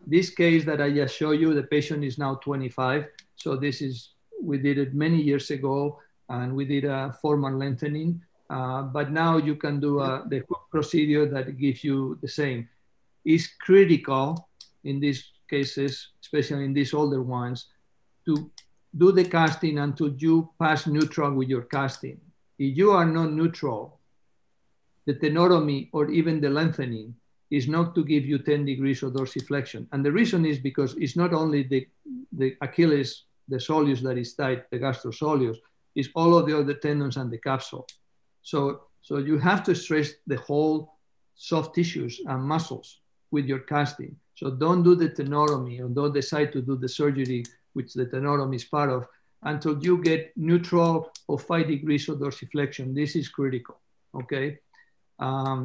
this case that I just showed you, the patient is now 25. So this is, we did it many years ago and we did a formal lengthening. Uh, but now you can do a, the procedure that gives you the same. It's critical in these cases, especially in these older ones, to do the casting until you pass neutral with your casting. If you are not neutral, the tenotomy or even the lengthening is not to give you 10 degrees of dorsiflexion. And the reason is because it's not only the, the Achilles, the soleus that is tight, the gastrosoleus, it's all of the other tendons and the capsule. So, so you have to stress the whole soft tissues and muscles with your casting. So don't do the tenotomy or don't decide to do the surgery, which the tenotomy is part of, until you get neutral or five degrees of dorsiflexion. This is critical, okay? Um,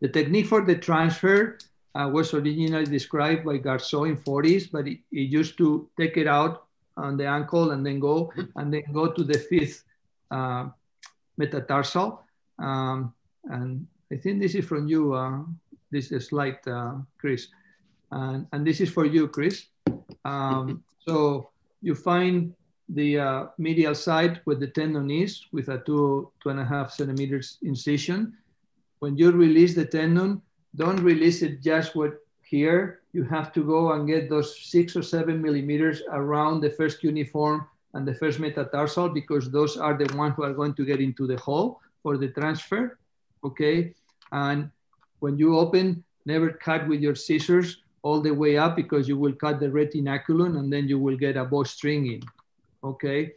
the technique for the transfer uh, was originally described by Garceau in 40s, but it, used to take it out on the ankle and then go and then go to the fifth uh, metatarsal. Um, and I think this is from you, uh, this is slide, uh, Chris. And, and this is for you, Chris. Um, so you find the uh, medial side where the tendon is with a two, two and a half centimeters incision. When you release the tendon, don't release it just with here. You have to go and get those six or seven millimeters around the first cuneiform and the first metatarsal because those are the ones who are going to get into the hole for the transfer, okay? And when you open, never cut with your scissors all the way up because you will cut the retinaculum and then you will get a bowstringing, okay?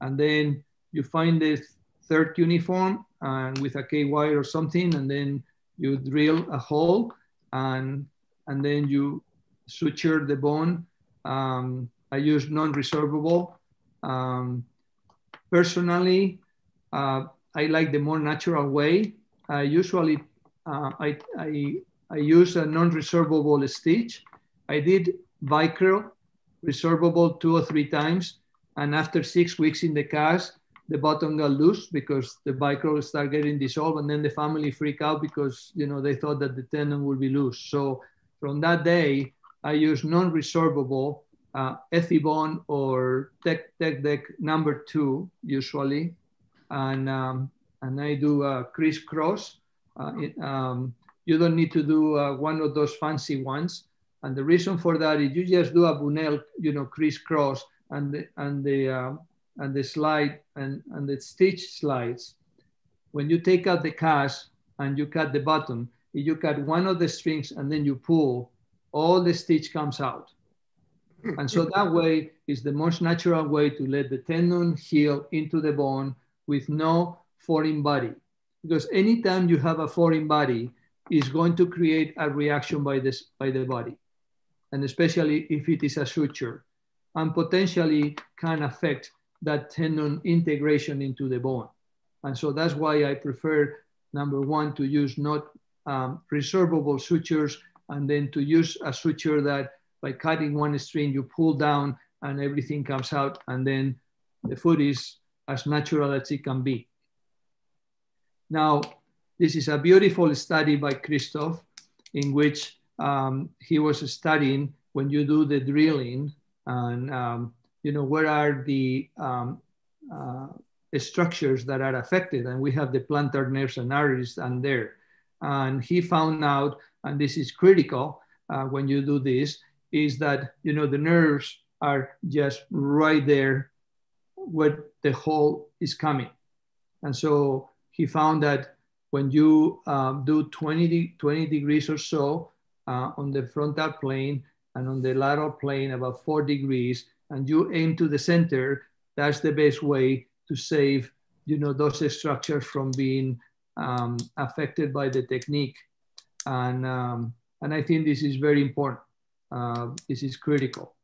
And then you find the third cuneiform and with a K wire or something, and then you drill a hole and, and then you suture the bone. Um, I use non-resorbable. Um, personally, uh, I like the more natural way. I usually uh, I, I, I use a non-resorbable stitch. I did Vicryl resorbable two or three times. And after six weeks in the cast, the bottom got loose because the Vicryl started getting dissolved and then the family freaked out because, you know, they thought that the tendon would be loose. So from that day, I use non-resorbable uh, Ethibond or Tech, Tevdek number two usually. And, um, and I do a crisscross. Uh, it, um, you don't need to do uh, one of those fancy ones. And the reason for that is you just do a Bunnell, you know, crisscross and the, and the, uh, and the slide and, and the stitch slides. When you take out the cash and you cut the bottom, if you cut one of the strings and then you pull, all the stitch comes out. And so that way is the most natural way to let the tendon heal into the bone with no foreign body. Because anytime you have a foreign body, is going to create a reaction by, this, by the body. And especially if it is a suture and potentially can affect that tendon integration into the bone. And so that's why I prefer number one to use not um, resorbable sutures and then to use a suture that by cutting one string, you pull down and everything comes out and then the foot is as natural as it can be. Now, this is a beautiful study by Christof in which um, he was studying when you do the drilling and, um, you know, where are the um, uh, structures that are affected. And we have the plantar nerves and arteries and there. And he found out, and this is critical uh, when you do this, is that, you know, the nerves are just right there where the hole is coming. And so he found that when you um, do 20, 20 degrees or so uh, on the frontal plane and on the lateral plane about four degrees, and you aim to the center, that's the best way to save you know, those structures from being um, affected by the technique. And, um, and I think this is very important. Uh, this is critical.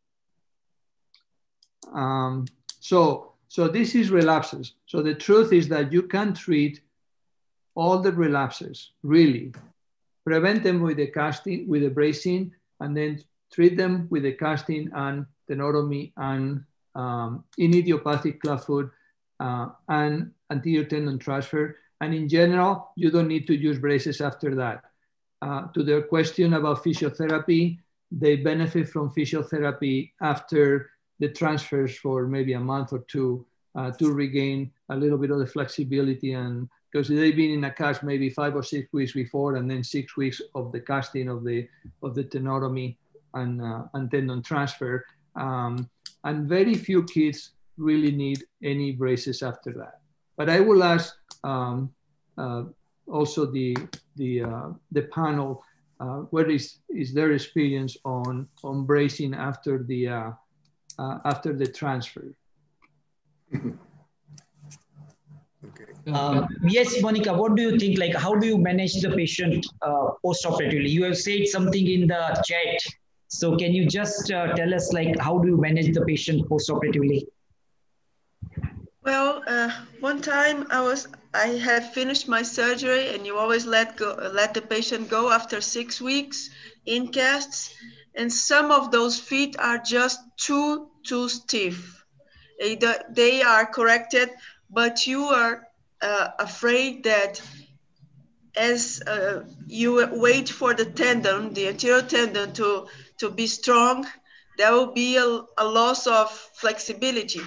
Um, so, so this is relapses. So the truth is that you can treat all the relapses, really. Prevent them with the casting, with the bracing, and then treat them with the casting and tenotomy and um, in idiopathic clubfoot uh, and anterior tendon transfer. And in general, you don't need to use braces after that. Uh, to their question about physiotherapy, they benefit from physiotherapy after the transfers for maybe a month or two uh, to regain a little bit of the flexibility and because they've been in a cast maybe five or six weeks before, and then six weeks of the casting of the of the tenotomy and, uh, and tendon transfer. Um, and very few kids really need any braces after that. But I will ask um, uh, also the the uh, the panel uh, what is is their experience on on bracing after the uh, uh, after the transfer. Uh, [laughs] yes, Monica, what do you think? Like, how do you manage the patient uh, post-operatively? You have said something in the chat. So can you just uh, tell us, like, how do you manage the patient post-operatively? Well, uh, one time I was, I had finished my surgery and you always let go, let the patient go after six weeks in casts. And some of those feet are just too, too stiff. They are corrected, but you are uh, afraid that as uh, you wait for the tendon, the anterior tendon to, to be strong, there will be a, a loss of flexibility.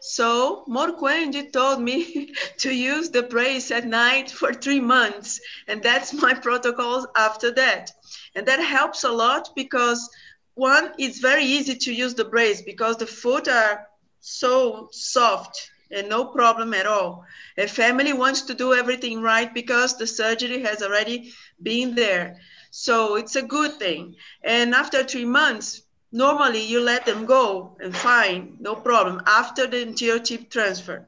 So Morcuende told me [laughs] to use the brace at night for three months. And that's my [laughs] protocol after that. And that helps a lot because one, it's very easy to use the brace because the foot are so soft and no problem at all. A family wants to do everything right because the surgery has already been there. So it's a good thing. And after three months, normally you let them go and fine, no problem, after the anterior tib transfer,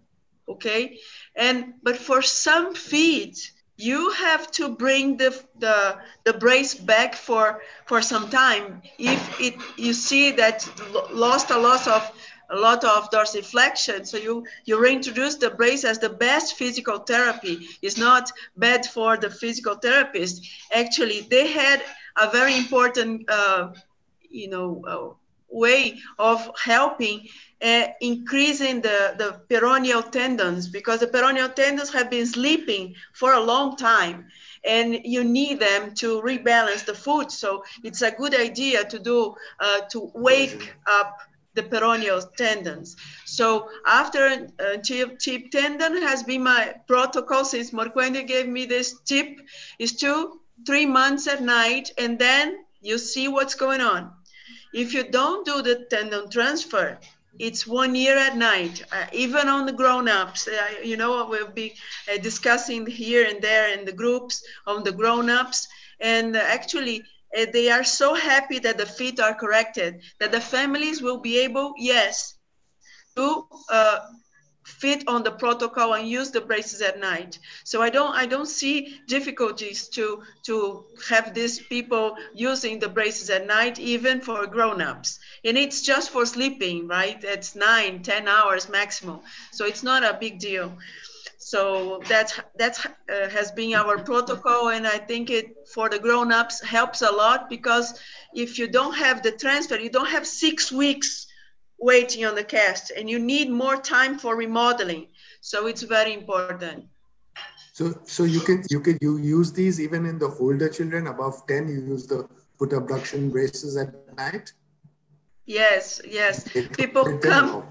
okay? And, but for some feet, you have to bring the, the, the brace back for, for some time. If it, you see that lost a lot of a lot of dorsiflexion. So you, you reintroduce the brace as the best physical therapy. It's not bad for the physical therapist. Actually, they had a very important, uh, you know, uh, way of helping uh, increasing the, the peroneal tendons because the peroneal tendons have been sleeping for a long time and you need them to rebalance the foot. So it's a good idea to do, uh, to wake up the peroneal tendons. So after uh, chip, chip tendon has been my protocol since Morcuende gave me this tip is two, three months at night, and then you see what's going on. If you don't do the tendon transfer, it's one year at night, uh, even on the grown-ups. Uh, you know, we'll be uh, discussing here and there in the groups on the grown-ups. And actually, uh, they are so happy that the feet are corrected, that the families will be able, yes, to uh, fit on the protocol and use the braces at night. So I don't I don't see difficulties to to have these people using the braces at night, even for grown-ups. And it's just for sleeping, right? It's nine, ten hours maximum. So it's not a big deal. So that that uh, has been our protocol, and I think it for the grown-ups helps a lot because if you don't have the transfer, you don't have six weeks waiting on the cast and you need more time for remodeling. So it's very important. So, so you can you can you use these even in the older children above 10, you use the foot abduction braces at night? Yes, yes. People come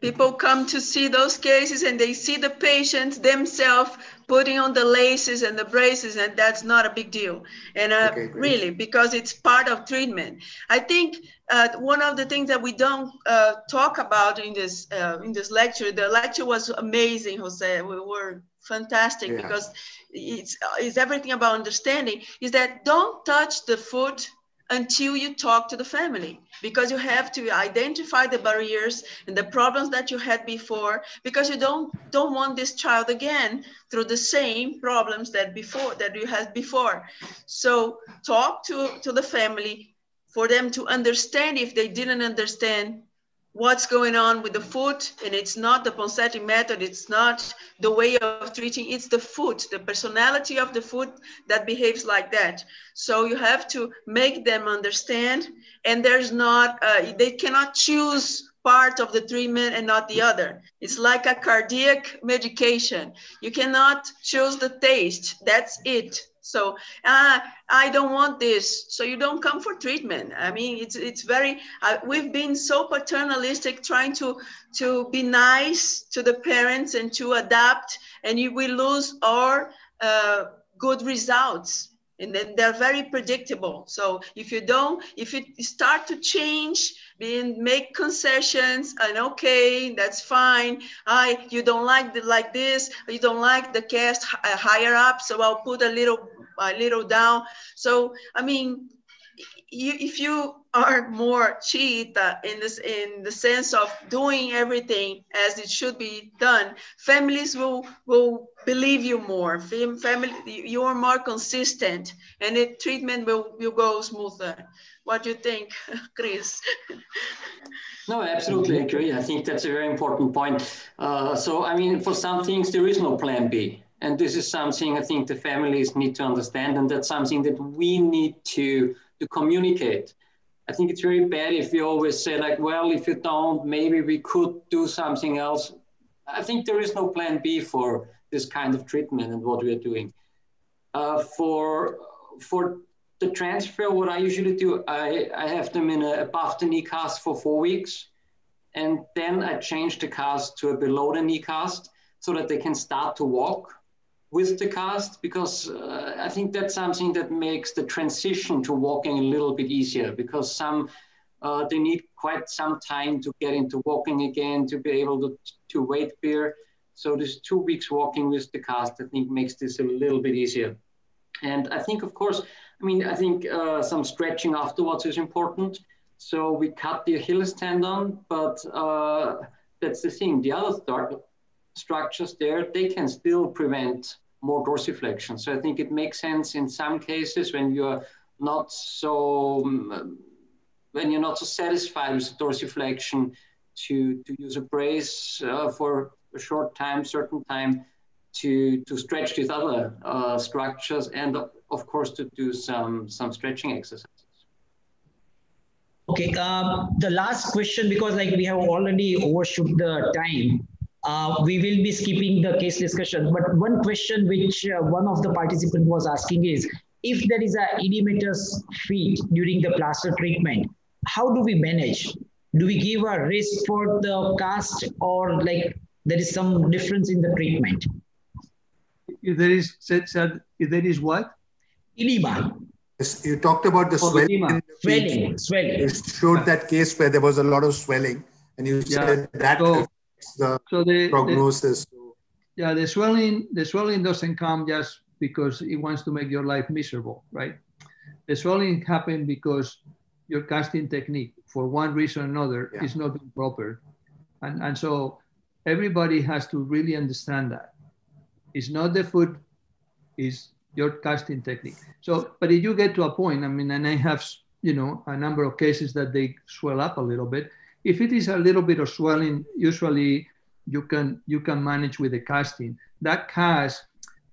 people come to see those cases and they see the patients themselves putting on the laces and the braces and that's not a big deal. And uh, okay, really because it's part of treatment. I think uh, one of the things that we don't uh, talk about in this uh, in this lecture the lecture was amazing jose. We were fantastic yeah. because it's, it's everything about understanding is that don't touch the foot until you talk to the family because you have to identify the barriers and the problems that you had before because you don't don't want this child again through the same problems that before that you had before. So talk to to the family for them to understand if they didn't understand what's going on with the foot and it's not the Ponseti method it's not the way of treating it's the foot the personality of the foot that behaves like that. So you have to make them understand and there's not uh, they cannot choose part of the treatment and not the other. It's like a cardiac medication. You cannot choose the taste. That's it so uh, I don't want this. So you don't come for treatment. I mean, it's it's very. Uh, we've been so paternalistic, trying to to be nice to the parents and to adapt, and you, we lose our uh, good results. And then they're very predictable. So if you don't, if you start to change, being make concessions, and okay, that's fine. I you don't like the like this, you don't like the cast uh, higher up, so I'll put a little a little down. So I mean, you, if you are more cheat in this in the sense of doing everything as it should be done, families will will believe you more. Family, you are more consistent, and the treatment will will go smoother. What do you think, [laughs] Chris? No, absolutely agree. I think that's a very important point. Uh, so, I mean, for some things, there is no plan B. And this is something I think the families need to understand, and that's something that we need to, to communicate. I think it's very bad if we always say, like, well, if you don't, maybe we could do something else. I think there is no plan B for this kind of treatment and what we are doing. Uh, for, for the transfer, what I usually do, I, I have them in a above the knee cast for four weeks. And then I change the cast to a below the knee cast so that they can start to walk with the cast because uh, I think that's something that makes the transition to walking a little bit easier because some uh, they need quite some time to get into walking again to be able to, to weight bear. So this two weeks walking with the cast, I think makes this a little bit easier. And I think, of course, I mean, I think uh, some stretching afterwards is important. So we cut the Achilles tendon, but uh, that's the thing. The other start, structures there, they can still prevent more dorsiflexion. So I think it makes sense in some cases when you're not so um, when you're not so satisfied with dorsiflexion to, to use a brace uh, for a short time, certain time, to, to stretch these other uh, structures, and of course to do some, some stretching exercises. Okay, um, the last question, because like we have already overshoot the time, uh, we will be skipping the case discussion. But one question which uh, one of the participants was asking is, if there is a edematous feet during the plaster treatment, how do we manage? Do we give a rest for the cast or like there is some difference in the treatment? If there is, said, said if there is what? Edema. Yes, you talked about the Oh, swelling. edema. the. Swelling, swelling. You showed that case where there was a lot of swelling, and you Yeah. said that So- the So the, the prognosis. yeah, the swelling, the swelling doesn't come just because it wants to make your life miserable, right? The swelling happen because your casting technique, for one reason or another, Yeah. is not proper, and and so everybody has to really understand that it's not the foot, is your casting technique. So, but if you get to a point, I mean, and I have you know a number of cases that they swell up a little bit. If it is a little bit of swelling, usually you can you can manage with the casting. That cast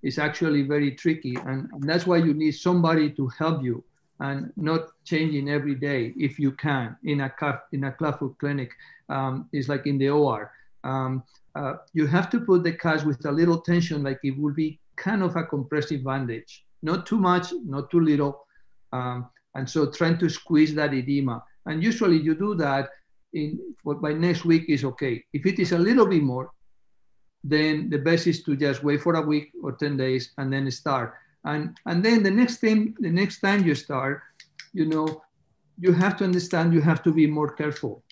is actually very tricky, and, and that's why you need somebody to help you and not changing every day if you can in a in a clubfoot clinic. Um, it's like in the OR. Um, uh, you have to put the cast with a little tension, like it would be kind of a compressive bandage, not too much, not too little, um, and so trying to squeeze that edema. And usually you do that in by next week is okay. If it is a little bit more, then the best is to just wait for a week or 10 days and then start. And, and then the next thing, the next time you start, you know, you have to understand you have to be more careful.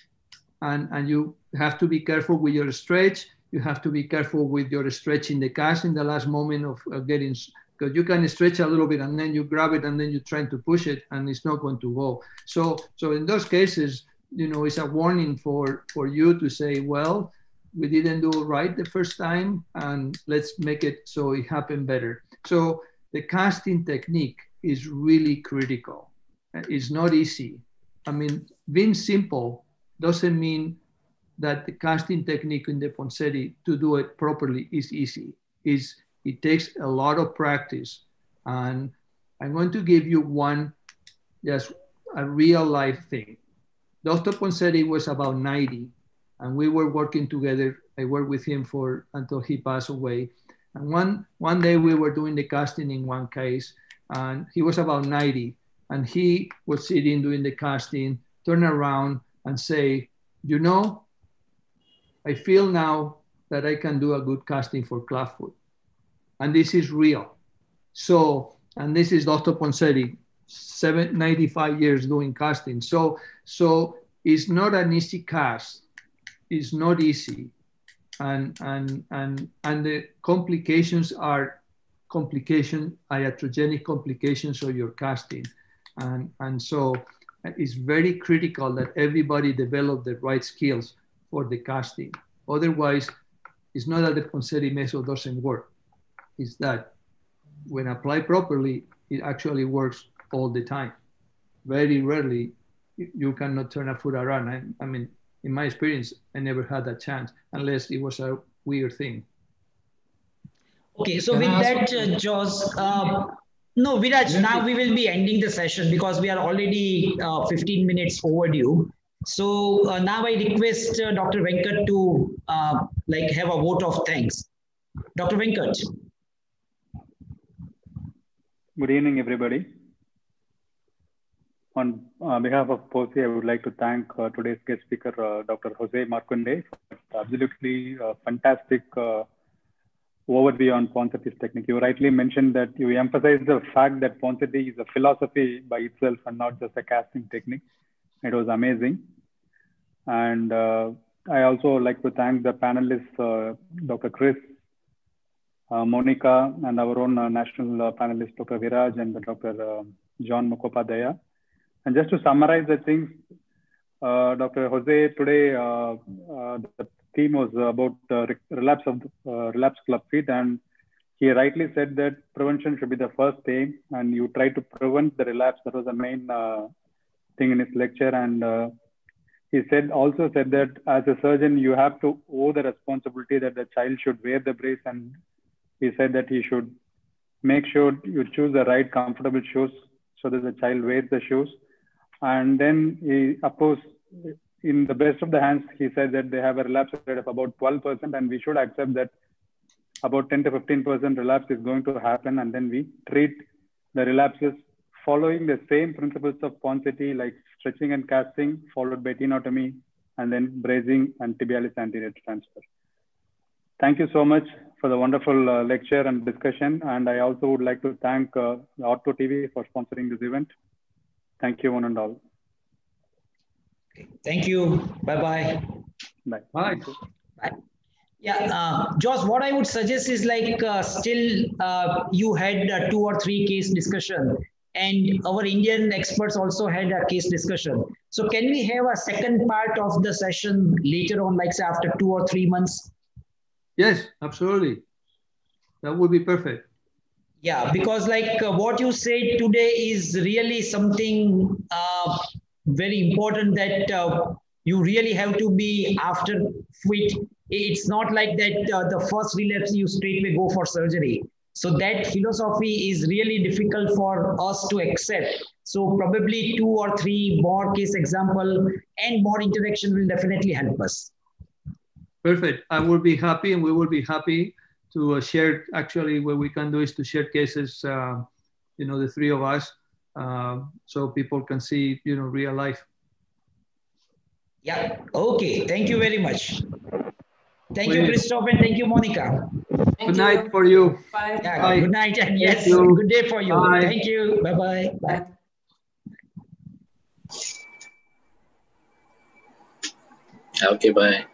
And, and you have to be careful with your stretch. You have to be careful with your stretching the cast in the last moment of, of getting, because you can stretch a little bit and then you grab it and then you're trying to push it and it's not going to go. So, so in those cases, you know, it's a warning for, for you to say, well, we didn't do it right the first time and let's make it so it happened better. So the casting technique is really critical. It's not easy. I mean, being simple doesn't mean that the casting technique in the Ponseti to do it properly is easy. Is it takes a lot of practice. And I'm going to give you one, just a real life thing. Dr. Ponseti was about 90 and we were working together. I worked with him for until he passed away. And one one day we were doing the casting in one case, and he was about 90, and he was sitting doing the casting, turn around and say, you know, I feel now that I can do a good casting for clubfoot. And this is real. So, and this is Dr. Ponseti, seven, 95 years doing casting. So, so it's not an easy cast. It's not easy. And and and and the complications are complication iatrogenic complications of your casting. And and so uh, it's very critical that everybody develop the right skills for the casting. Otherwise it's not that the Ponseti method doesn't work. It's that when applied properly it actually works all the time very rarely you cannot turn a foot around I, I mean in my experience, I never had that chance unless it was a weird thing. Okay, so Can with that, one- uh, Jaws, uh, no, Viraj, now we will be ending the session because we are already uh, 15 minutes overdue. So uh, now I request uh, Dr. Venkat to uh, like have a vote of thanks. Dr. Venkat. Good evening, everybody. On uh, behalf of POSI, I would like to thank uh, today's guest speaker, uh, Dr. Jose Morcuende, for absolutely uh, fantastic uh, overview on Ponseti's technique. You rightly mentioned that you emphasized the fact that Ponseti is a philosophy by itself and not just a casting technique. It was amazing. And uh, I also like to thank the panelists, Dr. Chris, Monica, and our own national panelist, Dr. Viraj and Dr. John Mukhopadhyaya. And just to summarize the things, uh, Dr. Jose, today uh, uh, the theme was about relapse of uh, relapse club feet, and he rightly said that prevention should be the first aim, and you try to prevent the relapse. That was the main uh, thing in his lecture, and uh, he said also said that as a surgeon you have to owe the responsibility that the child should wear the brace and he said that he should make sure you choose the right comfortable shoes so that the child wears the shoes and then he of course in the best of the hands he said that they have a relapse rate of about 12% and we should accept that about 10 to 15% relapse is going to happen and then we treat the relapses following the same principles of Ponseti like stretching and casting followed by tenotomy and then bracing and tibialis anterior transfer. Thank you so much for the wonderful uh, lecture and discussion. And I also would like to thank uh, TV for sponsoring this event. Thank you one and all. Thank you. Bye-bye. Bye. Bye. Bye. Yeah, uh, Josh, what I would suggest is like uh, still uh, you had uh, two or three case discussion and our Indian experts also had a case discussion. So can we have a second part of the session later on, like say after two or three months? Yes, absolutely. That would be perfect. Yeah, because like uh, what you said today is really something uh, very important that uh, you really have to be after fit. It's not like that uh, the first relapse you straightway go for surgery. So that philosophy is really difficult for us to accept. So probably two or three more case example and more interaction will definitely help us. Perfect. I will be happy and we will be happy to uh, share, actually what we can do is to share cases, uh, you know, the three of us, uh, so people can see, you know, real life. Yeah. Okay. Thank you very much. Thank Please. you, Christof, and thank you, Monica. Thank Good you. night for you. Bye. Yeah, Bye. good night and yes, good day for you. Bye. Thank you. Bye-bye. Bye. Okay, bye.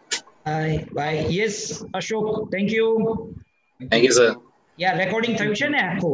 Bye. Bye. Yes, Ashok, thank you. है thank you sir या recording function है आपको